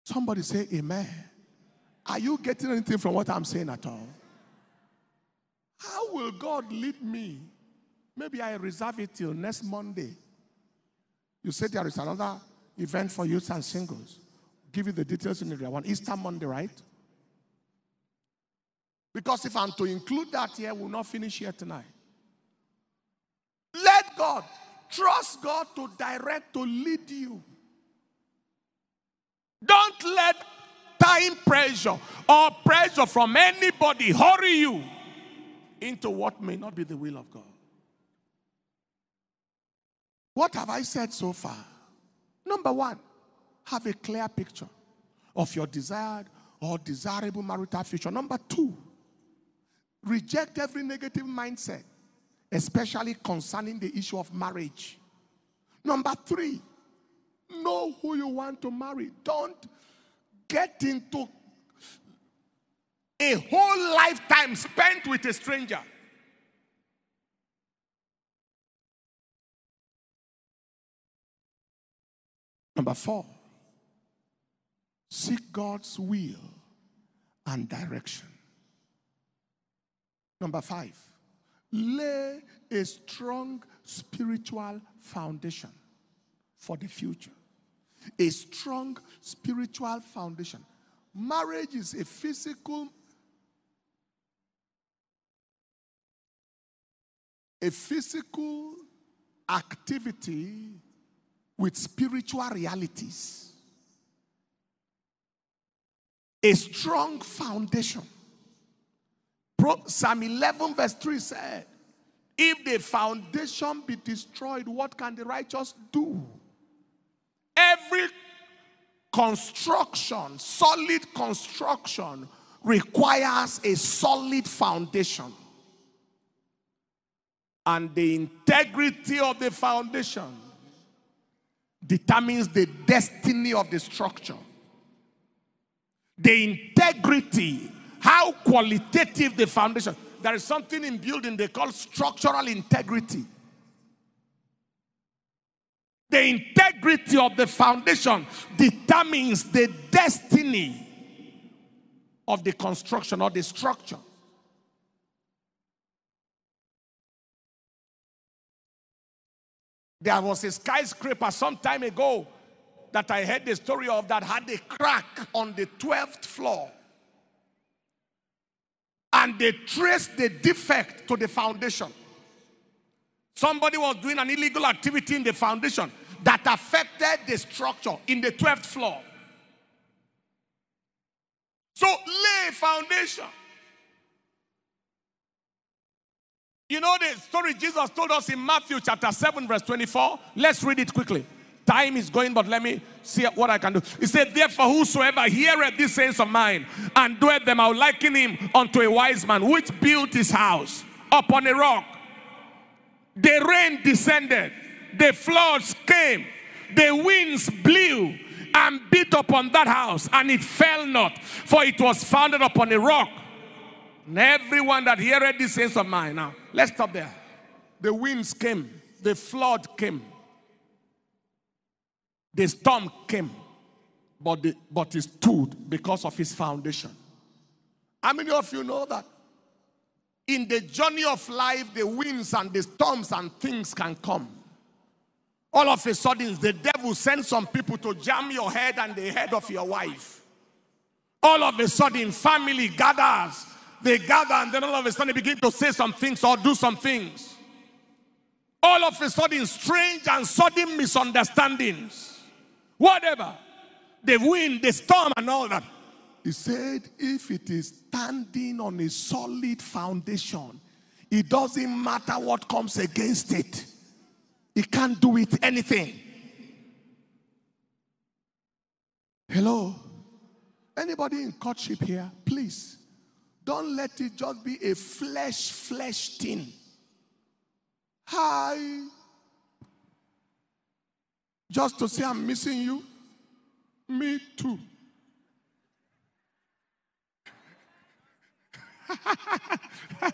Somebody say amen. Are you getting anything from what I'm saying at all? How will God lead me? Maybe I reserve it till next Monday. You said there is another event for youth and singles. Give you the details in area one. Easter Monday, right? Because if I'm to include that here, we'll not finish here tonight. God, trust God to direct, to lead you. Don't let time pressure or pressure from anybody hurry you into what may not be the will of God. What have I said so far? Number one, have a clear picture of your desired or desirable marital future. Number two, reject every negative mindset, especially concerning the issue of marriage. Number three, know who you want to marry. Don't get into a whole lifetime spent with a stranger. Number four, seek God's will and direction. Number five, lay a strong spiritual foundation for the future. A strong spiritual foundation. Marriage is a physical a physical activity with spiritual realities. A strong foundation. Psalm 11, verse 3 said, If the foundation be destroyed, what can the righteous do? Every construction, solid construction, requires a solid foundation. And the integrity of the foundation determines the destiny of the structure. The integrity, how qualitative the foundation. There is something in building they call structural integrity. The integrity of the foundation determines the destiny of the construction or the structure. There was a skyscraper some time ago that I heard the story of that had a crack on the 12th floor. And they traced the defect to the foundation. Somebody was doing an illegal activity in the foundation that affected the structure in the 12th floor. So lay foundation. You know the story Jesus told us in Matthew chapter 7, verse 24? Let's read it quickly. Time is going, but let me see what I can do. He said, Therefore, whosoever heareth these sayings of mine and doeth them, I will liken him unto a wise man which built his house upon a rock. The rain descended, the floods came, the winds blew and beat upon that house, and it fell not, for it was founded upon a rock. And everyone that heareth these sayings of mine. Now, let's stop there. The winds came, the flood came, the storm came, but, the, but it stood because of his foundation. How many of you know that? In the journey of life, the winds and the storms and things can come. All of a sudden, the devil sends some people to jam your head and the head of your wife. All of a sudden, family gathers they gather and then all of a sudden begin to say some things or do some things. All of a sudden, strange and sudden misunderstandings. Whatever. The wind, the storm, and all that. He said, if it is standing on a solid foundation, it doesn't matter what comes against it. It can't do it anything. Hello? Anybody in courtship here? Please don't let it just be a flesh, flesh thing. Hi. Just to say I'm missing you. Me too.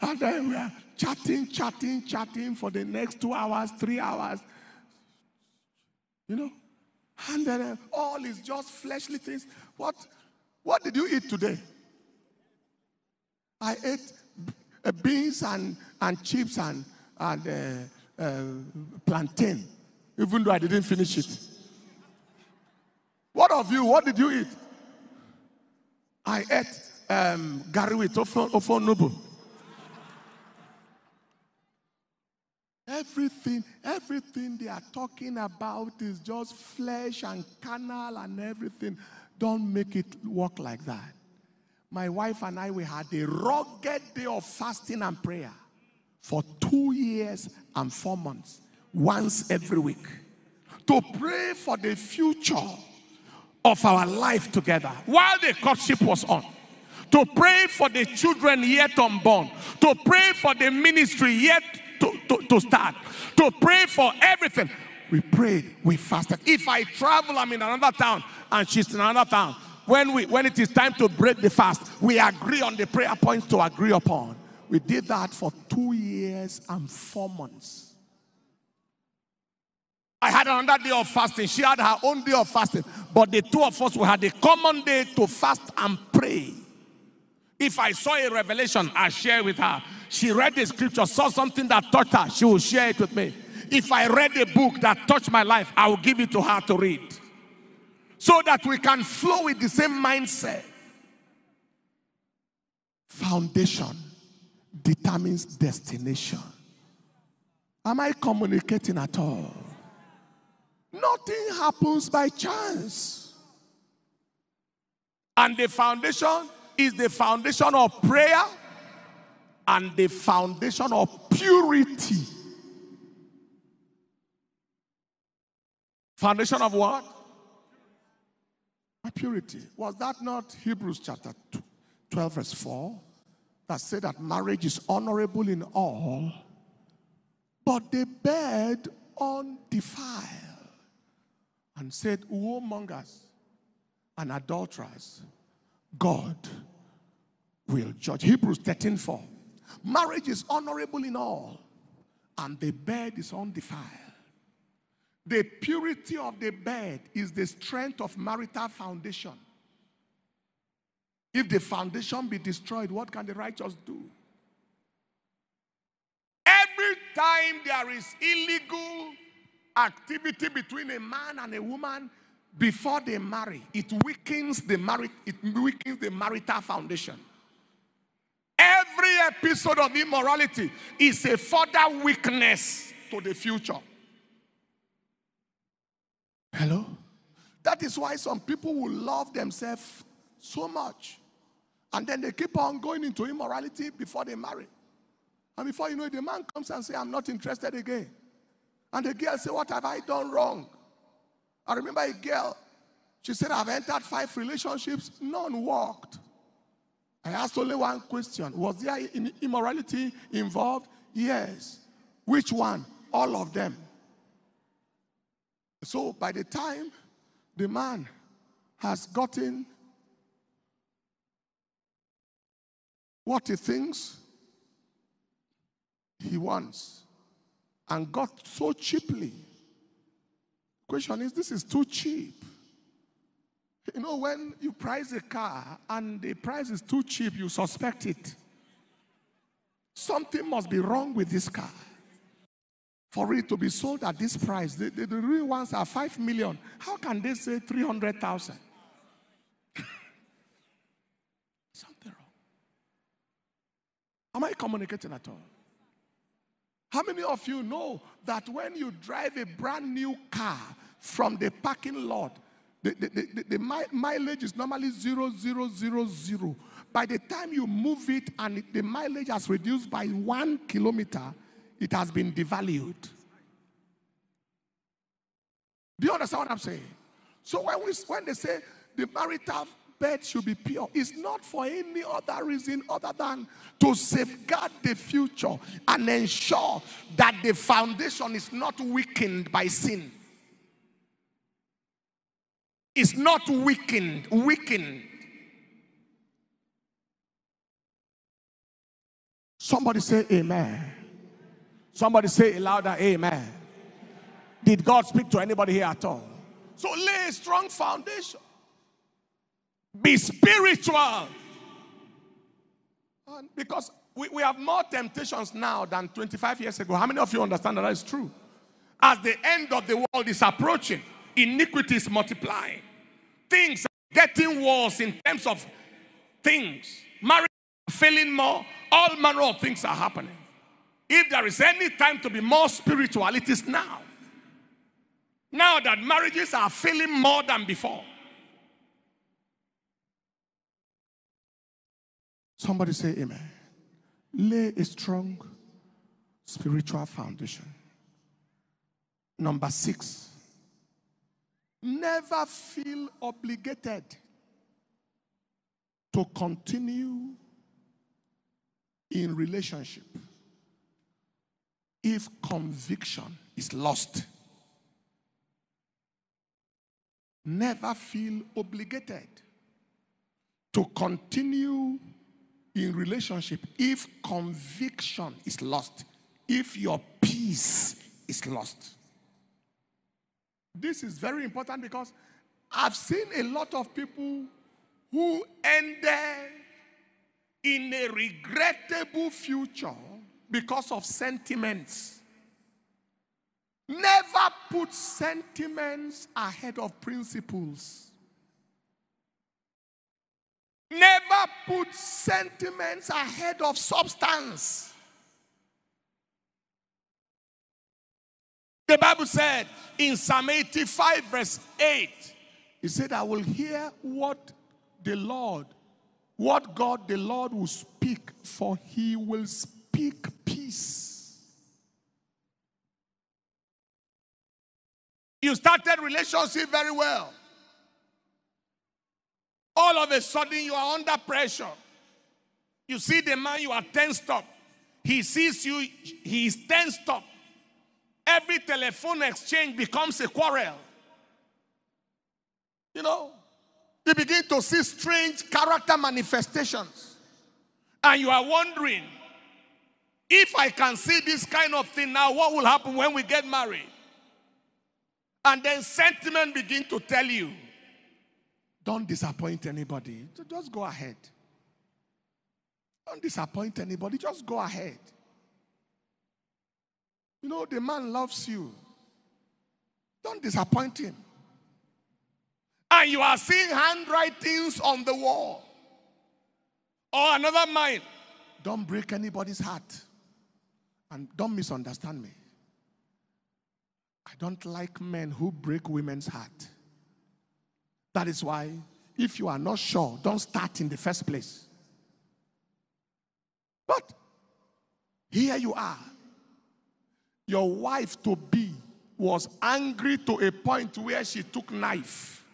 and then we are chatting, chatting, chatting for the next two hours, three hours. You know? And then uh, all is just fleshly things. What, what did you eat today? I ate uh, beans and, and chips and, and uh, plantain, even though I didn't finish it. What of you? What did you eat? I ate um, gari with ofo Everything, everything they are talking about is just flesh and carnal and everything. Don't make it work like that. My wife and I, we had a rugged day of fasting and prayer for two years and four months, once every week, to pray for the future of our life together while the courtship was on. To pray for the children yet unborn, to pray for the ministry yet to, to, to start, to pray for everything. We prayed, we fasted. If I travel, I'm in another town, and she's in another town. When, we, when it is time to break the fast, we agree on the prayer points to agree upon. We did that for two years and four months. I had another day of fasting. She had her own day of fasting. But the two of us, we had a common day to fast and pray. If I saw a revelation, I share with her. She read the scripture, saw something that touched her, she will share it with me. If I read a book that touched my life, I will give it to her to read. So that we can flow with the same mindset. Foundation determines destination. Am I communicating at all? Nothing happens by chance. And the foundation is the foundation of prayer and the foundation of purity. Foundation of what? Purity. Was that not Hebrews chapter 12, verse 4? That said that marriage is honorable in all, but the bed undefiled. And said, "Who Whoremongers and adulterers, God will judge. Hebrews 13, 4. Marriage is honorable in all, and the bed is undefiled. The purity of the bed is the strength of marital foundation. If the foundation be destroyed, what can the righteous do? Every time there is illegal activity between a man and a woman before they marry, it weakens the marriage, it weakens the marital foundation. Every episode of immorality is a further weakness to the future. Hello? That is why some people will love themselves so much. And then they keep on going into immorality before they marry. And before you know it, the man comes and says, I'm not interested again. And the girl said, What have I done wrong? I remember a girl, she said, I've entered five relationships, none worked. I asked only one question Was there immorality involved? Yes. Which one? All of them. So by the time the man has gotten what he thinks he wants and got so cheaply, question is this is too cheap. You know, when you price a car and the price is too cheap, you suspect it. Something must be wrong with this car. For it to be sold at this price, the, the, the real ones are 5 million. How can they say 300,000? Something wrong. Am I communicating at all? How many of you know that when you drive a brand new car from the parking lot, the, the, the, the, mileage is normally zero, zero, zero, zero. By the time you move it and the mileage has reduced by one kilometer, it has been devalued. Do you understand what I'm saying? So when, we, when they say the marital bed should be pure, it's not for any other reason other than to safeguard the future and ensure that the foundation is not weakened by sin It's not weakened, weakened. Somebody say amen. Somebody say louder, amen. Did God speak to anybody here at all? So lay a strong foundation. Be spiritual. And because we, we have more temptations now than 25 years ago. How many of you understand that that is true? As the end of the world is approaching, iniquity is multiplying. Things are getting worse in terms of things. Marriage failing more. All manner of things are happening. If there is any time to be more spiritual, it is now. Now that marriages are failing more than before. Somebody say amen. Lay a strong spiritual foundation. Number six, never feel obligated to continue in relationship if conviction is lost. Never feel obligated to continue in relationship if conviction is lost, if your peace is lost. This is very important because I've seen a lot of people who ended in a regrettable future because of sentiments. Never put sentiments ahead of principles. Never put sentiments ahead of substance. The Bible said in Psalm 85, verse 8, He said, I will hear what the Lord, what God the Lord will speak, for He will speak peace. You started relationship very well. All of a sudden, you are under pressure. You see the man, you are tensed up. He sees you, he is tensed up. Every telephone exchange becomes a quarrel. You know, you begin to see strange character manifestations. And you are wondering if I can see this kind of thing now, what will happen when we get married? And then sentiment begin to tell you don't disappoint anybody. Just go ahead. Don't disappoint anybody. Just go ahead. You know, the man loves you. Don't disappoint him. And you are seeing handwritings on the wall. Or another mind. Don't break anybody's heart. And don't misunderstand me. I don't like men who break women's heart. That is why, if you are not sure, don't start in the first place. But here you are. Your wife to be was angry to a point where she took knife.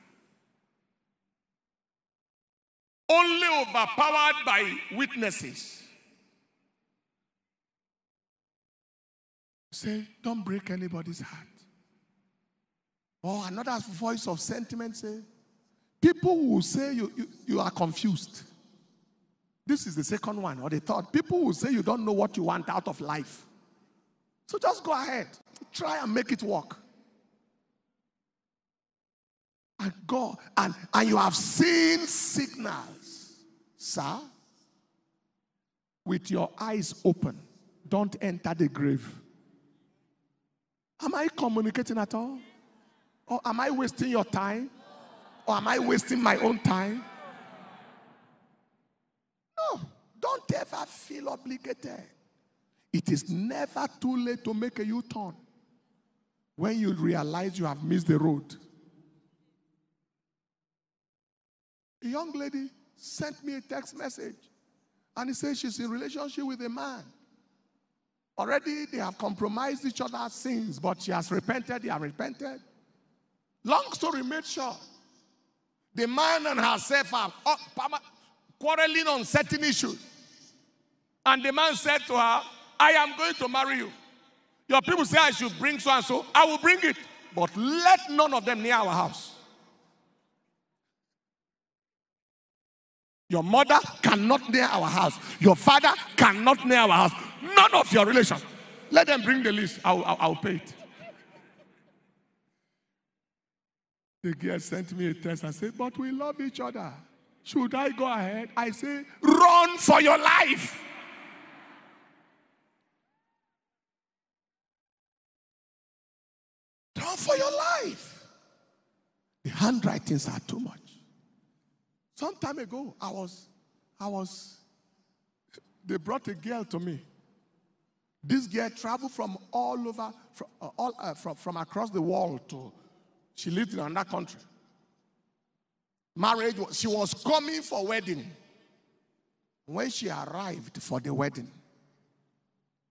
Only overpowered by witnesses. Say, don't break anybody's heart. Or another voice of sentiment say, People will say you, you, you are confused. This is the second one, or the third. People will say you don't know what you want out of life. So just go ahead, try and make it work. And go, and, and you have seen signals, sir. With your eyes open, don't enter the grave. Am I communicating at all? Or am I wasting your time? Or am I wasting my own time? No, don't ever feel obligated. It is never too late to make a U turn when you realize you have missed the road. A young lady sent me a text message and he says she's in relationship with a man. Already they have compromised each other's sins, but she has repented, they have repented. Long story made short, the man and herself are quarreling on certain issues. And the man said to her, I am going to marry you. Your people say I should bring so and so. I will bring it. But let none of them near our house. Your mother cannot near our house. Your father cannot near our house. None of your relations. Let them bring the list. I'll, I'll, I'll pay it. The girl sent me a text and said, But we love each other. Should I go ahead? I say, Run for your life. Run for your life. The handwritings are too much. Some time ago, I was, I was, they brought a girl to me. This girl traveled from all over, from, uh, all, uh, from, from across the world to, she lived in another country. Marriage, she was coming for wedding. When she arrived for the wedding,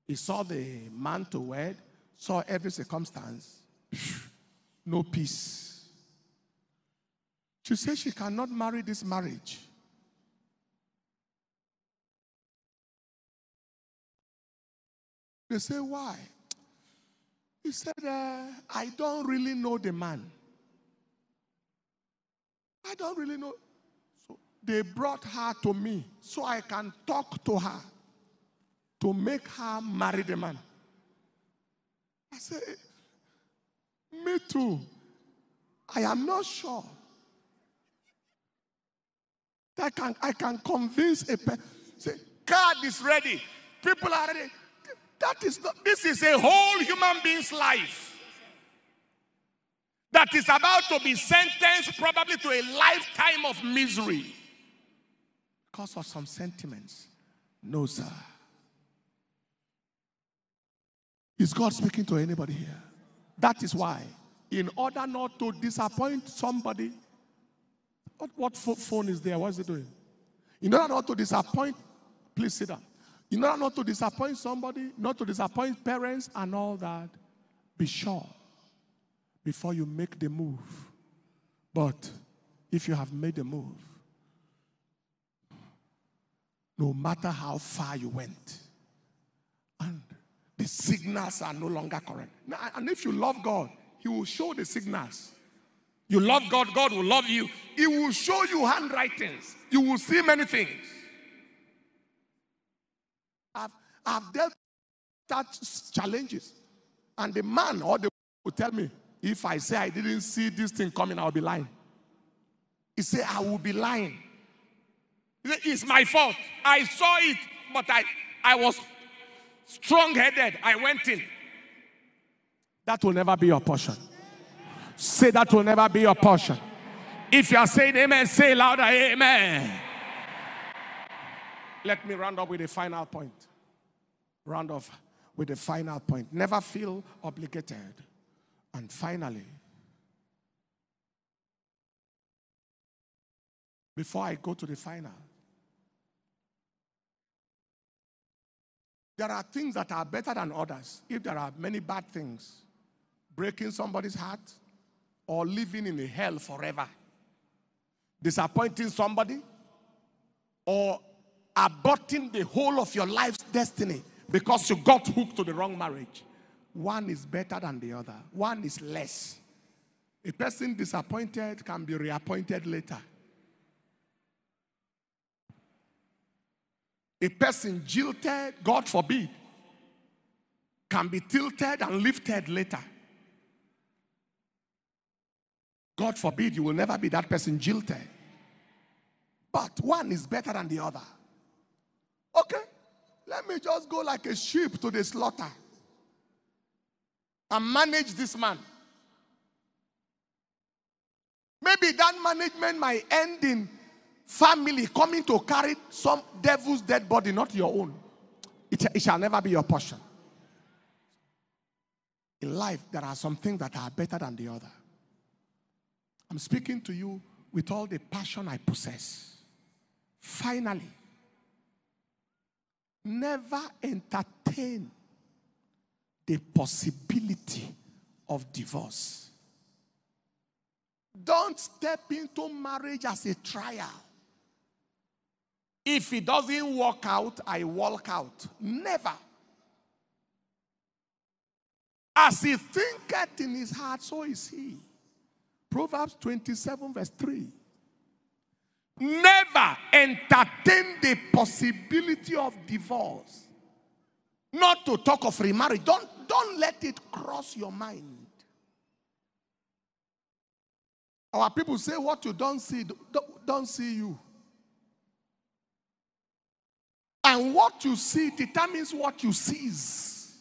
he saw the man to wed, saw every circumstance, no peace. She said she cannot marry this marriage. They say, why? He said, uh, I don't really know the man. I don't really know. So they brought her to me so I can talk to her to make her marry the man. I said, Me too. I am not sure. I can, I can convince a person. Say, God is ready. People are ready. That is not, this is a whole human being's life that is about to be sentenced probably to a lifetime of misery because of some sentiments. No, sir. Is God speaking to anybody here? That is why, in order not to disappoint somebody, what, what phone is there? What is it doing? In order not to disappoint, please sit down. In order not to disappoint somebody, not to disappoint parents and all that, be sure before you make the move. But if you have made the move, no matter how far you went, and the signals are no longer correct. And if you love God, He will show the signals. You love God, God will love you. He will show you handwritings. You will see many things. I've, I've dealt with such challenges. And the man or the will tell me, if I say I didn't see this thing coming, I'll be lying. He said, I will be lying. It's my fault. I saw it, but I, I was strong headed. I went in. That will never be your portion. Say that will never be your portion. If you are saying amen, say louder, amen. Let me round up with a final point. Round off with a final point. Never feel obligated. And finally, before I go to the final, there are things that are better than others. If there are many bad things, breaking somebody's heart or living in hell forever, disappointing somebody, or aborting the whole of your life's destiny because you got hooked to the wrong marriage. One is better than the other, one is less. A person disappointed can be reappointed later. A person jilted, God forbid, can be tilted and lifted later. God forbid you will never be that person jilted. But one is better than the other. Okay, let me just go like a sheep to the slaughter and manage this man. Maybe that management might end in family coming to carry some devil's dead body, not your own. It, it shall never be your portion. In life, there are some things that are better than the other. I'm speaking to you with all the passion I possess. Finally, never entertain the possibility of divorce. Don't step into marriage as a trial. If it doesn't work out, I walk out. Never. As he thinketh in his heart, so is he. Proverbs 27, verse 3. Never entertain the possibility of divorce. Not to talk of remarriage. Don't, don't let it cross your mind. Our people say what you don't see, don't, see you. And what you see determines what you seize.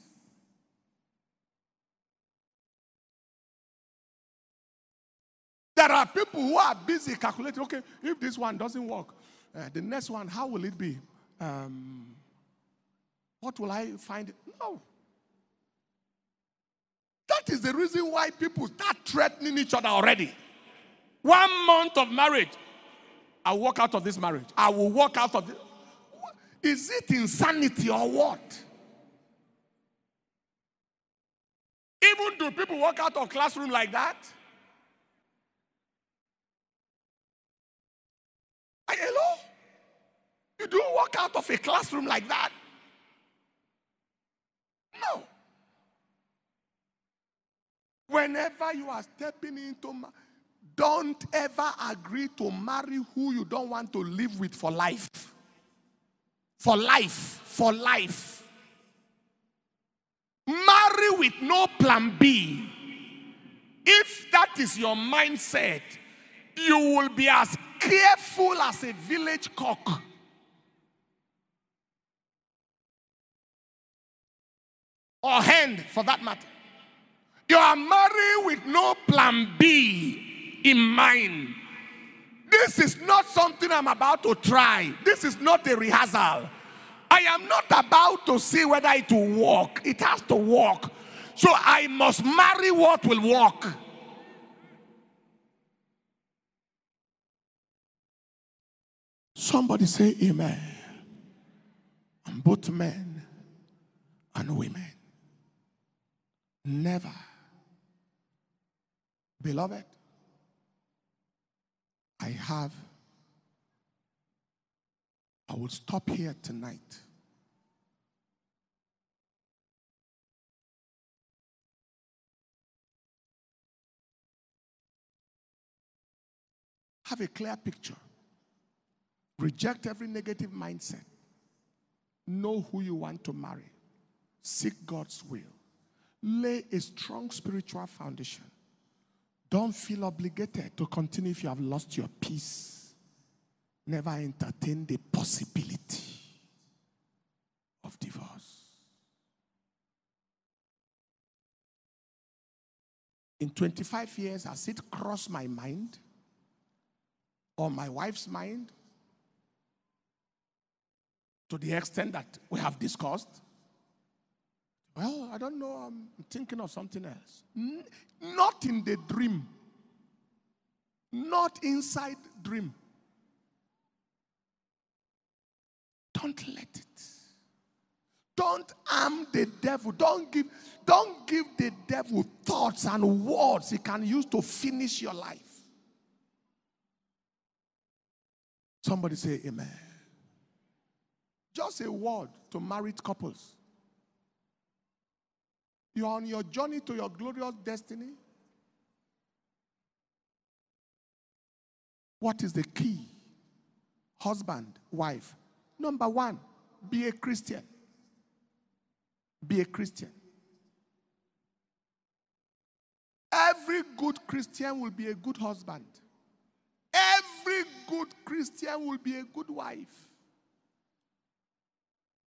There are people who are busy calculating, okay, if this one doesn't work, uh, the next one, how will it be? Um, what will I find? No. That is the reason why people start threatening each other already. One month of marriage, I walk out of this marriage. I will walk out of it. Is it insanity or what? Even do people walk out of classroom like that? Hello? You don't walk out of a classroom like that? No. Whenever you are stepping into, don't ever agree to marry who you don't want to live with for life. For life. For life. Marry with no plan B. If that is your mindset, you will be as careful as a village cock. Or hen, for that matter. You are married with no plan B in mind. This is not something I'm about to try. This is not a rehearsal. I am not about to see whether it will work. It has to work. So I must marry what will work. Somebody say amen. And both men and women. Never. Beloved, I have, I will stop here tonight. Have a clear picture. Reject every negative mindset. Know who you want to marry. Seek God's will. Lay a strong spiritual foundation. Don't feel obligated to continue if you have lost your peace. Never entertain the possibility of divorce. In 25 years, has it crossed my mind or my wife's mind to the extent that we have discussed? Well, I don't know. I'm thinking of something else. N- not in the dream. Not inside dream. Don't let it. Don't arm the devil. Don't give, don't give the devil thoughts and words he can use to finish your life. Somebody say amen. Just a word to married couples. You are on your journey to your glorious destiny. What is the key? Husband, wife. Number one, be a Christian. Be a Christian. Every good Christian will be a good husband. Every good Christian will be a good wife.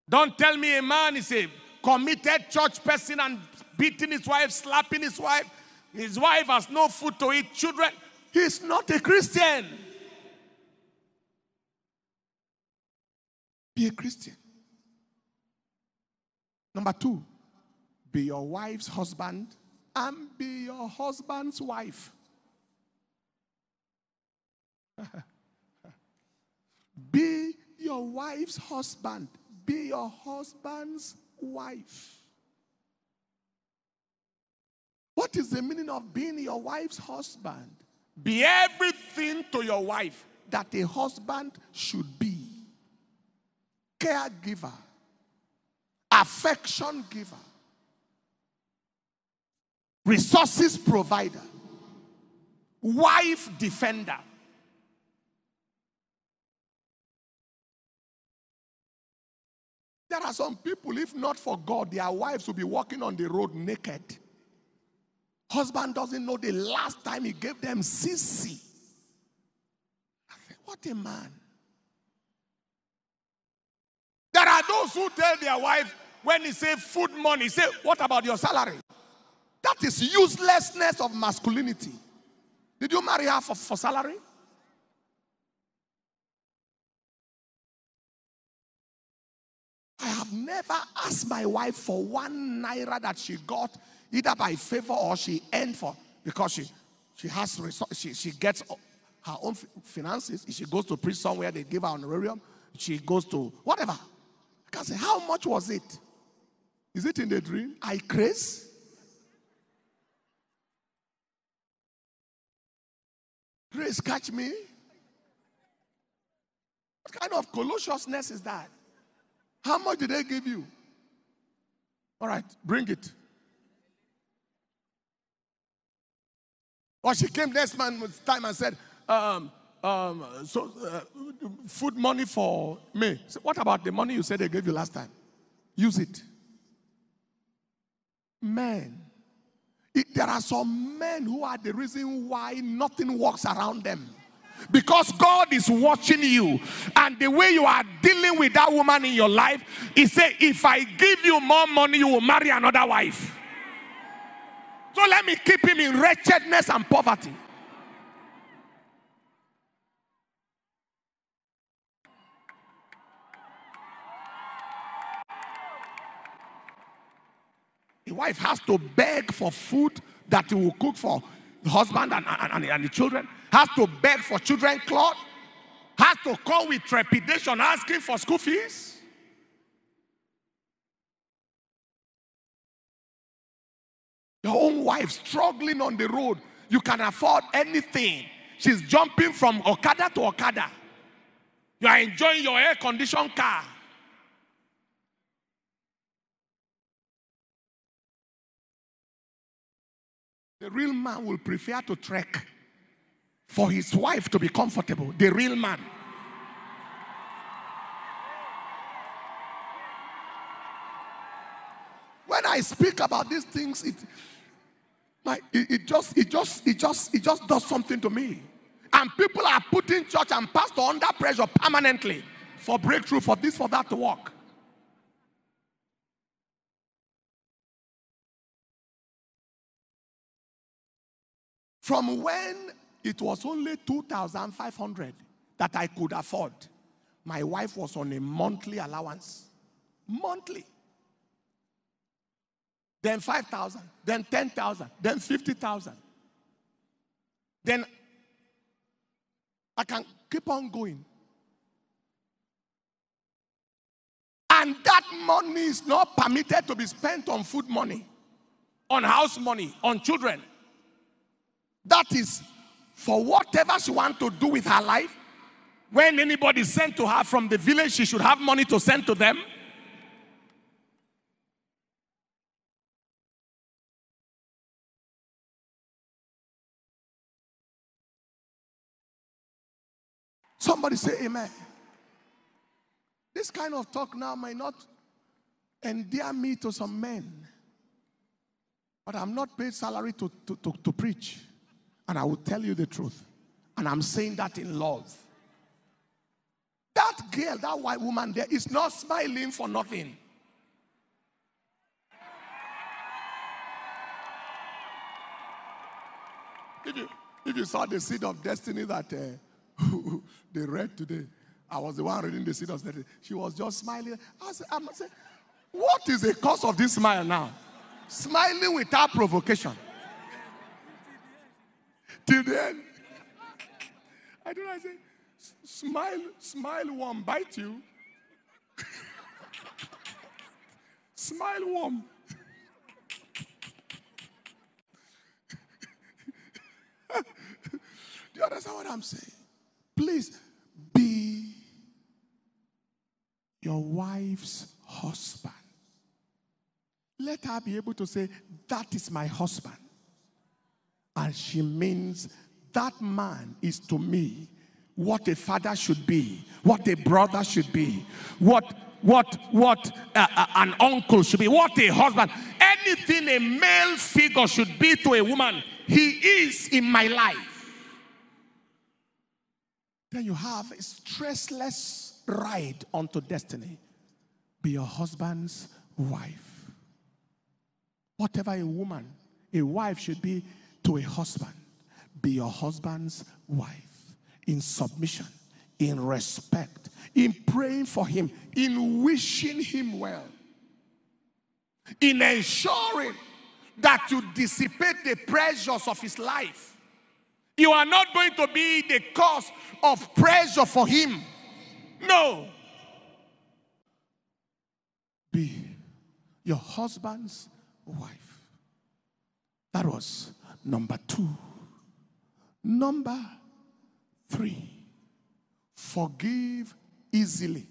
Don't tell me a man is a committed church person and beating his wife, slapping his wife. His wife has no food to eat, children. He's not a Christian. Be a Christian. Number two, be your wife's husband and be your husband's wife. be your wife's husband, be your husband's wife. What is the meaning of being your wife's husband? Be everything to your wife that a husband should be caregiver, affection giver, resources provider, wife defender. There are some people, if not for God, their wives will be walking on the road naked. Husband doesn't know the last time he gave them CC. I think, what a man. There are those who tell their wife when he say food money, say, what about your salary? That is uselessness of masculinity. Did you marry her for, for salary? I have never asked my wife for one naira that she got either by favor or she earned for because she she has she, she gets her own finances. If she goes to preach somewhere, they give her honorarium. She goes to whatever. I can say, how much was it? Is it in the dream? I craze. Grace, catch me. What kind of colossusness is that? How much did they give you? All right, bring it. Or she came next time and said, um, um, so uh, food money for me. So what about the money you said they gave you last time? Use it. Men. It, there are some men who are the reason why nothing works around them. Because God is watching you, and the way you are dealing with that woman in your life, He said, If I give you more money, you will marry another wife. So let me keep him in wretchedness and poverty. The wife has to beg for food that he will cook for the husband and, and, and the children, has to beg for children clothes, has to come with trepidation asking for school fees. Your own wife struggling on the road. You can afford anything. She's jumping from Okada to Okada. You are enjoying your air conditioned car. The real man will prefer to trek for his wife to be comfortable. The real man. When I speak about these things, it, my, it, it just, it just, it just, it just does something to me. And people are putting church and pastor under pressure permanently for breakthrough, for this, for that to work. From when it was only 2,500 that I could afford, my wife was on a monthly allowance. Monthly. Then 5,000, then 10,000, then 50,000. Then I can keep on going. And that money is not permitted to be spent on food money, on house money, on children. That is for whatever she wants to do with her life. When anybody sent to her from the village, she should have money to send to them. Somebody say amen. This kind of talk now might not endear me to some men. But I'm not paid salary to, to, to, to preach. And I will tell you the truth. And I'm saying that in love. That girl, that white woman there is not smiling for nothing. If you, if you saw the seed of destiny that uh, they read today, I was the one reading the of destiny. She was just smiling. I said, I'm what is the cause of this smile now? Smiling without provocation till the end. I don't know. I say, smile, smile warm, bite you. smile warm. Do you understand what I'm saying? Please be your wife's husband. Let her be able to say, That is my husband. And she means that man is to me what a father should be, what a brother should be, what what, what uh, uh, an uncle should be, what a husband, anything a male figure should be to a woman, he is in my life. Then you have a stressless ride onto destiny. Be your husband's wife. Whatever a woman, a wife should be to a husband, be your husband's wife in submission, in respect, in praying for him, in wishing him well, in ensuring that you dissipate the pressures of his life. You are not going to be the cause of pressure for him. No. Be your husband's wife. That was number two. Number three, forgive easily.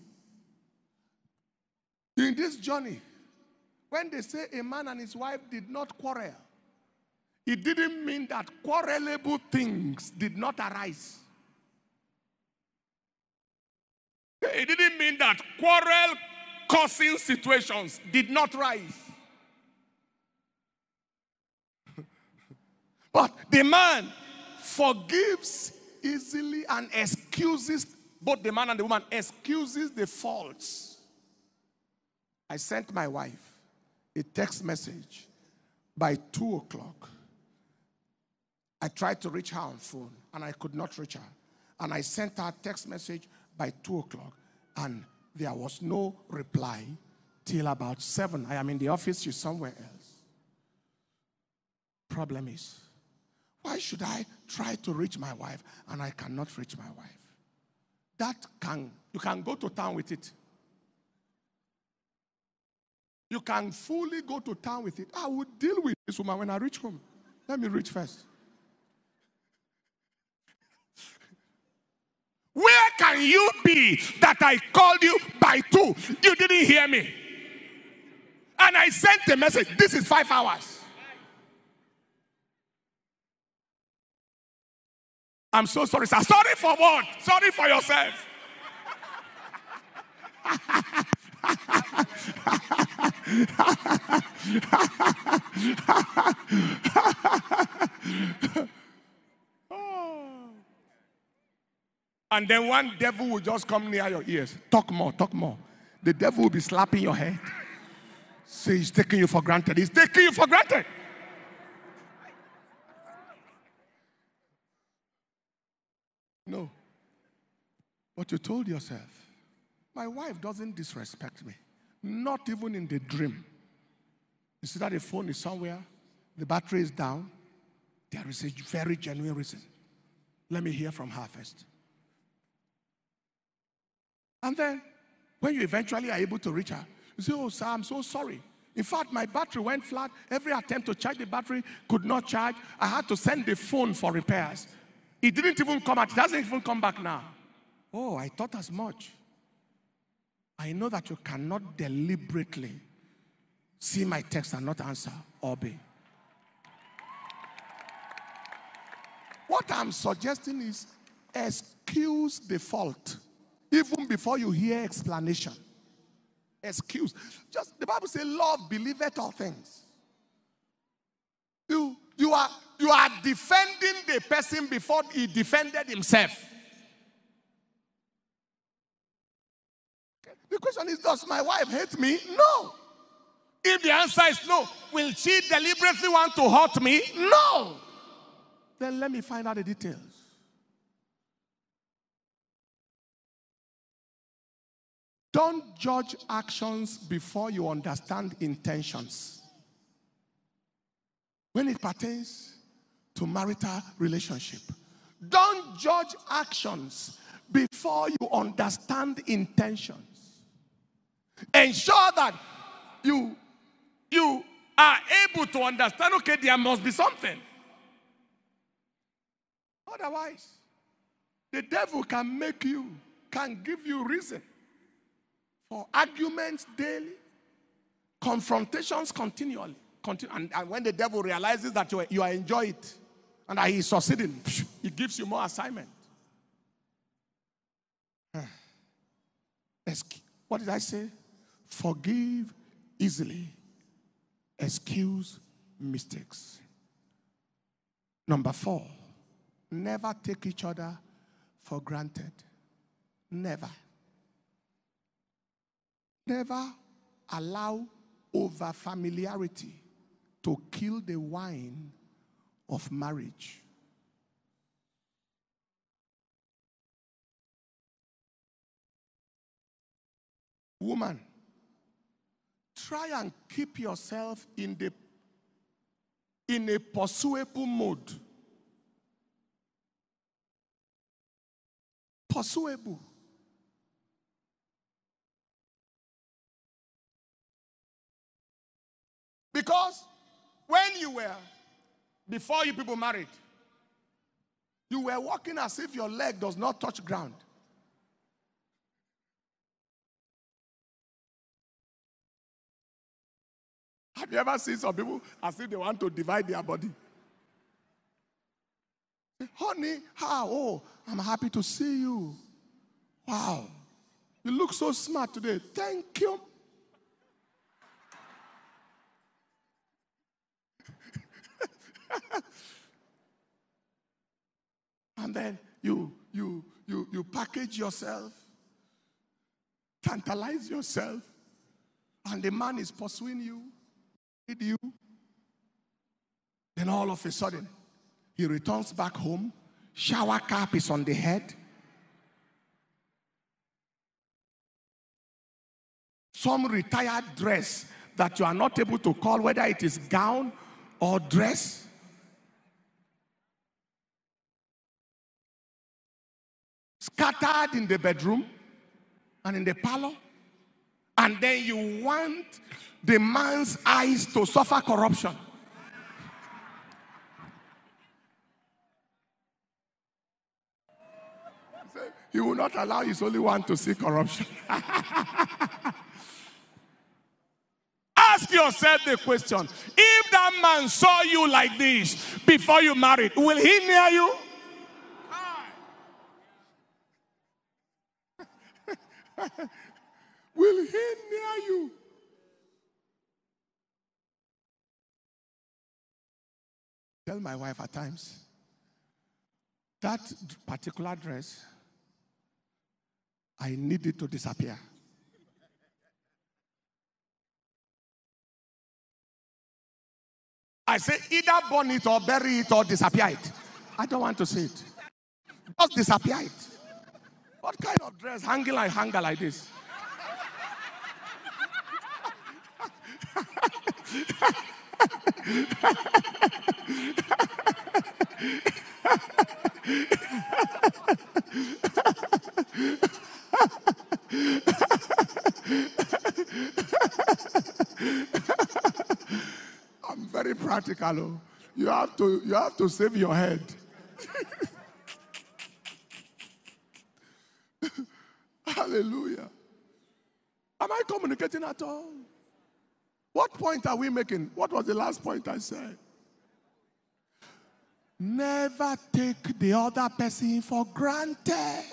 In this journey, when they say a man and his wife did not quarrel, it didn't mean that quarrelable things did not arise. It didn't mean that quarrel causing situations did not rise. but the man forgives easily and excuses both the man and the woman excuses the faults. I sent my wife a text message by two o'clock. I tried to reach her on phone and I could not reach her. And I sent her a text message by two o'clock and there was no reply till about seven. I am in the office, she's somewhere else. Problem is, why should I try to reach my wife and I cannot reach my wife? That can, you can go to town with it. You can fully go to town with it. I will deal with this woman when I reach home. Let me reach first. Where can you be that I called you by two? You didn't hear me. And I sent a message. This is five hours. I'm so sorry, sir. Sorry for what? Sorry for yourself. And then one devil will just come near your ears. Talk more, talk more. The devil will be slapping your head. Say he's taking you for granted. He's taking you for granted. No. But you told yourself, my wife doesn't disrespect me, not even in the dream. You see that the phone is somewhere, the battery is down. There is a very genuine reason. Let me hear from her first. And then, when you eventually are able to reach her, you say, Oh, sir, I'm so sorry. In fact, my battery went flat. Every attempt to charge the battery could not charge. I had to send the phone for repairs. It didn't even come out. It doesn't even come back now. Oh, I thought as much. I know that you cannot deliberately see my text and not answer or be. What I'm suggesting is excuse the fault even before you hear explanation. Excuse. Just the Bible says, love believeth all things. You, you, are, you are defending the person before he defended himself. The question is, does my wife hate me? No. If the answer is no, will she deliberately want to hurt me? No. Then let me find out the details. Don't judge actions before you understand intentions. When it pertains to marital relationship, don't judge actions before you understand intentions. Ensure that you you are able to understand okay there must be something. Otherwise, the devil can make you can give you reason for arguments daily, confrontations continually. Continu- and, and, when the devil realizes that you, you enjoy it and that succeeding, he gives you more assignment. what did I say? Forgive easily. Excuse mistakes. Number four, never take each other for granted. Never. Never allow over familiarity to kill the wine of marriage. Woman, try and keep yourself in the in a pursuable mode. Pursuable. Because when you were, before you people married, you were walking as if your leg does not touch ground. Have you ever seen some people as if they want to divide their body? Honey, how? Oh, I'm happy to see you. Wow. You look so smart today. Thank you. and then you you you you package yourself, tantalize yourself, and the man is pursuing you you. Then all of a sudden, he returns back home. Shower cap is on the head. Some retired dress that you are not able to call whether it is gown or dress. Scattered in the bedroom and in the parlor. And then you want the man's eyes to suffer corruption. He will not allow his only one to see corruption. Ask yourself the question if that man saw you like this before you married, will he near you? will he near you? tell my wife at times that particular dress, I need it to disappear. I say either burn it or bury it or disappear it. I don't want to see it. Just disappear it. What kind of dress hanging like hanger like this? I'm very practical. Oh. You have to you have to save your head. Hallelujah. Am I communicating at all? What point are we making? What was the last point I said? Never take the other person for granted.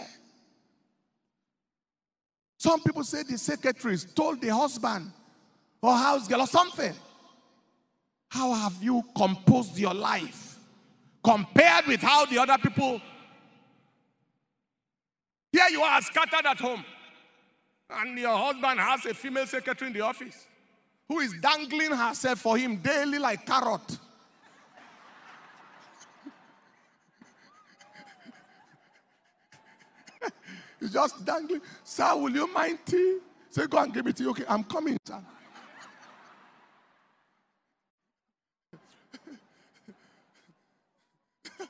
Some people say the secretaries told the husband or house girl or something. How have you composed your life compared with how the other people? Here you are scattered at home, and your husband has a female secretary in the office who is dangling herself for him daily like carrot. He's just dangling. Sir, will you mind tea? Say, go and give it to you. Okay, I'm coming, sir.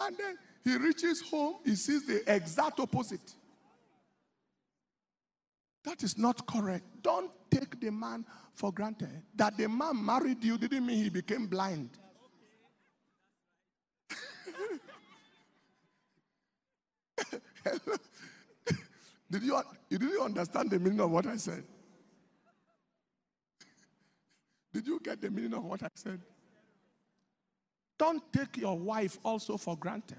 and then he reaches home, he sees the exact opposite. That is not correct. Don't take the man for granted. That the man married you didn't mean he became blind. Did you, you didn't understand the meaning of what I said? Did you get the meaning of what I said? Don't take your wife also for granted.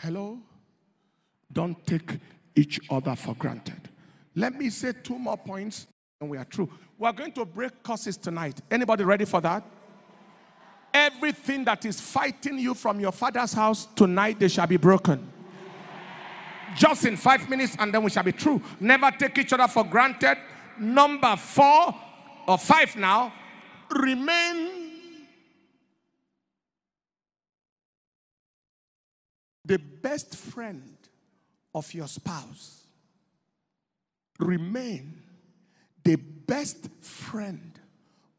Hello? Don't take each other for granted. Let me say two more points and we are through. We are going to break curses tonight. Anybody ready for that? Everything that is fighting you from your father's house tonight, they shall be broken. Just in five minutes, and then we shall be through. Never take each other for granted. Number four or five now, remain the best friend of your spouse. Remain the best friend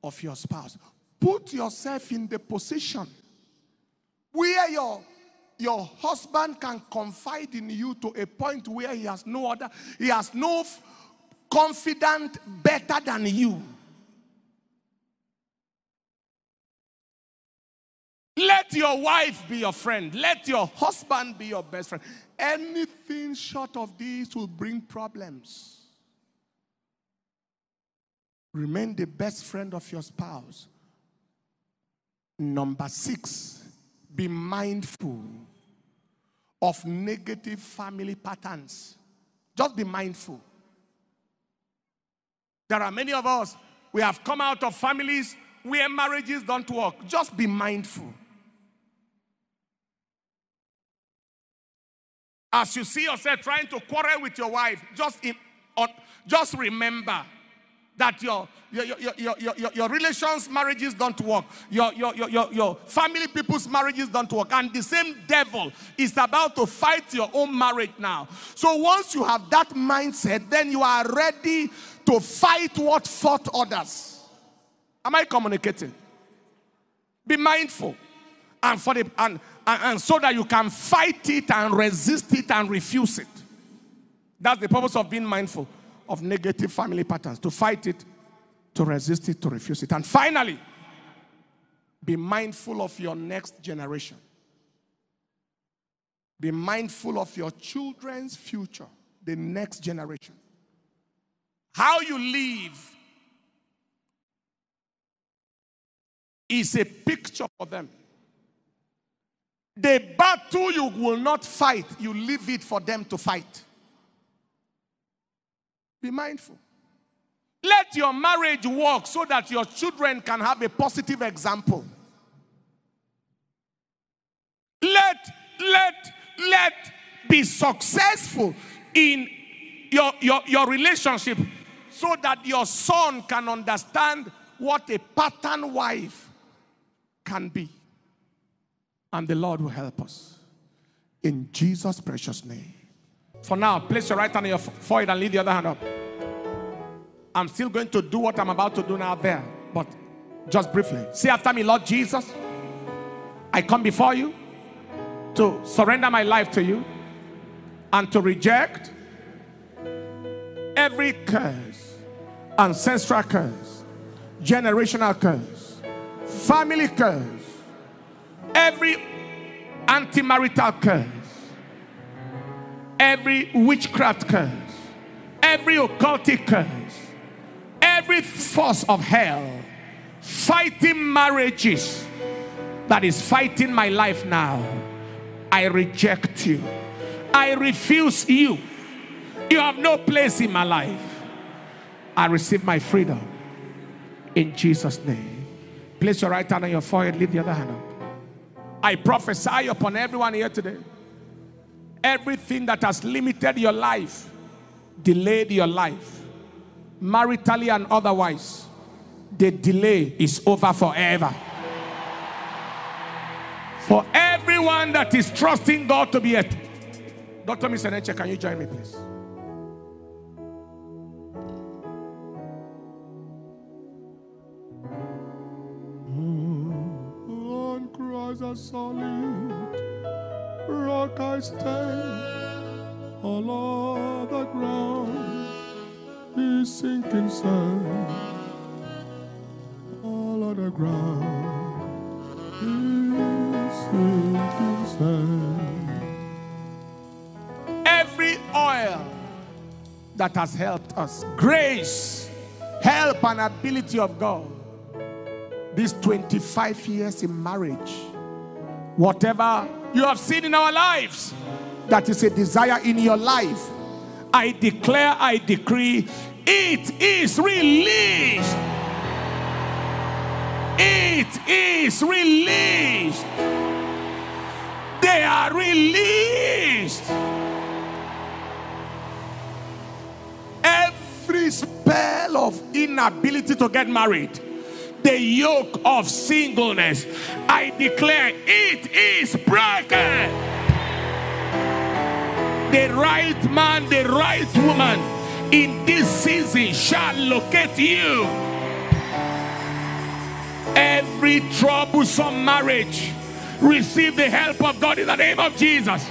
of your spouse. Put yourself in the position where your, your husband can confide in you to a point where he has no other, he has no confidant better than you. Let your wife be your friend. Let your husband be your best friend. Anything short of this will bring problems. Remain the best friend of your spouse. Number six, be mindful of negative family patterns. Just be mindful. There are many of us, we have come out of families where marriages don't work. Just be mindful. As you see yourself trying to quarrel with your wife, just, in, just remember that your, your, your, your, your, your, relations, marriages don't work. Your, Your, your, your, your family people's marriages don't work. And the same devil is about to fight your own marriage now. So once you have that mindset, then you are ready to fight what fought others. Am I communicating? Be mindful. And for the and, and, and so that you can fight it and resist it and refuse it. That's the purpose of being mindful of negative family patterns, to fight it, to resist it, to refuse it. And finally, be mindful of your next generation. Be mindful of your children's future, the next generation. How you live is a picture for them. The battle you will not fight, you leave it for them to fight. Be mindful. Let your marriage work so that your children can have a positive example. Let, let, let be successful in your, your, your relationship so that your son can understand what a pattern wife can be. And the Lord will help us. In Jesus' precious name. For now, place your right hand on your forehead and leave the other hand up. I'm still going to do what I'm about to do now there, but just briefly. Say after me, Lord Jesus, I come before you to surrender my life to you and to reject every curse, ancestral curse, generational curse, family curse, every anti-marital curse every witchcraft curse, every occultic curse, every force of hell fighting marriages that is fighting my life now. I reject you. I refuse you. You have no place in my life. I receive my freedom in Jesus' name. Place your right hand on your forehead, leave the other hand up. I prophesy upon everyone here today Everything that has limited your life, delayed your life, maritally and otherwise, the delay is over forever. For everyone that is trusting God to be it. Dr. Mrs. Enenche, can you join me, please? Christ a solid rock I stand, all the ground is sinking sand. All of the ground is sinking sand. Every oil that has helped us, grace, help, and ability of God. These 25 years in marriage, whatever you have seen in our lives that is a desire in your life I declare, I decree, it is released. It is released. They are released. Every spell of inability to get married, the yoke of singleness, I declare it is broken. The right man, the right woman in this season shall locate you. Every troublesome marriage, receive the help of God in the name of Jesus.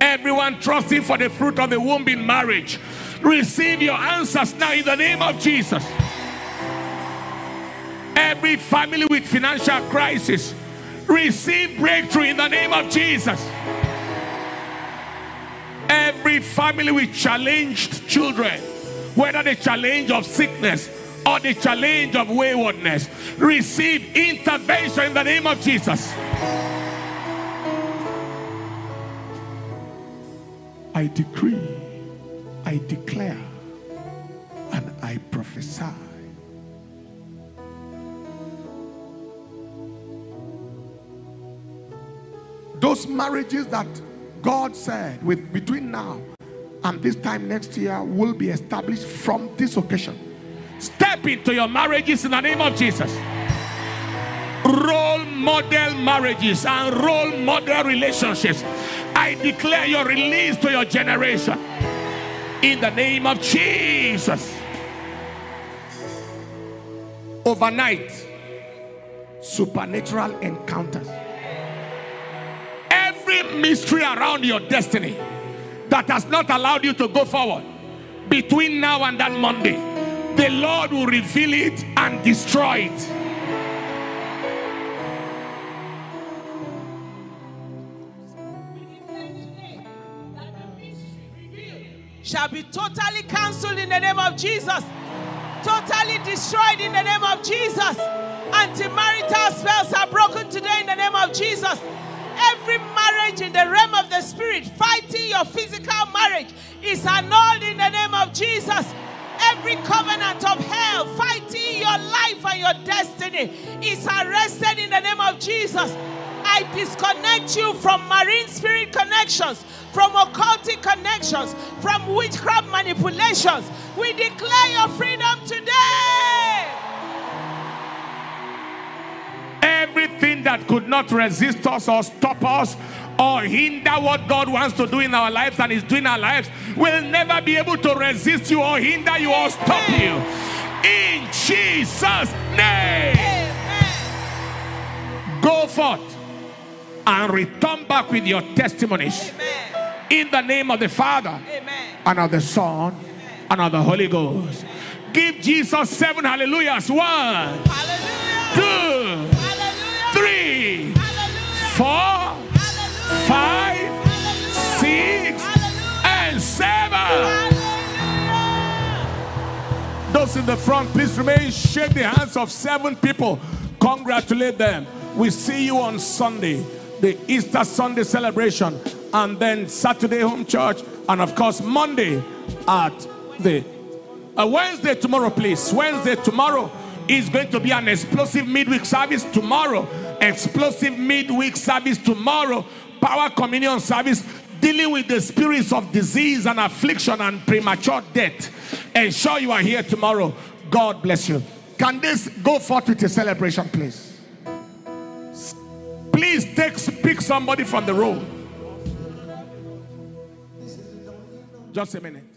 Everyone trusting for the fruit of the womb in marriage, receive your answers now in the name of Jesus. Every family with financial crisis, receive breakthrough in the name of Jesus. Every family with challenged children, whether the challenge of sickness or the challenge of waywardness, receive intervention in the name of Jesus. I decree, I declare, and I prophesy. Those marriages that God said with between now and this time next year will be established from this occasion. Step into your marriages in the name of Jesus. Role model marriages and role model relationships. I declare your release to your generation in the name of Jesus. Overnight, supernatural encounters. Every mystery around your destiny that has not allowed you to go forward between now and that Monday, the Lord will reveal it and destroy it. Shall be totally cancelled in the name of Jesus. Totally destroyed in the name of Jesus. Anti-marital spells are broken today in the name of Jesus. Every marriage in the realm of the spirit fighting your physical marriage is annulled in the name of Jesus. Every covenant of hell fighting your life and your destiny is arrested in the name of Jesus. I disconnect you from marine spirit connections, from occultic connections, from witchcraft manipulations. We declare your freedom today. Everything that could not resist us or stop us or hinder what God wants to do in our lives and is doing our lives will never be able to resist you or hinder you or stop you. In Jesus' name. Amen. Go forth and return back with your testimonies. Amen. In the name of the Father Amen. and of the Son and of the Holy Ghost. Give Jesus seven hallelujahs. One, Hallelujah. two, Hallelujah. three, Hallelujah. four, Hallelujah. five, Hallelujah. six, Hallelujah. and seven. Hallelujah. Those in the front, please remain. Shake the hands of seven people. Congratulate them. We see you on Sunday, the Easter Sunday celebration, and then Saturday home church, and of course Monday at the uh, Wednesday tomorrow, please. Wednesday tomorrow is going to be an explosive midweek service tomorrow. Explosive midweek service tomorrow. Power communion service dealing with the spirits of disease and affliction and premature death. Ensure you are here tomorrow. God bless you. Can this go forth with a celebration, please? Please take pick somebody from the road. Just a minute.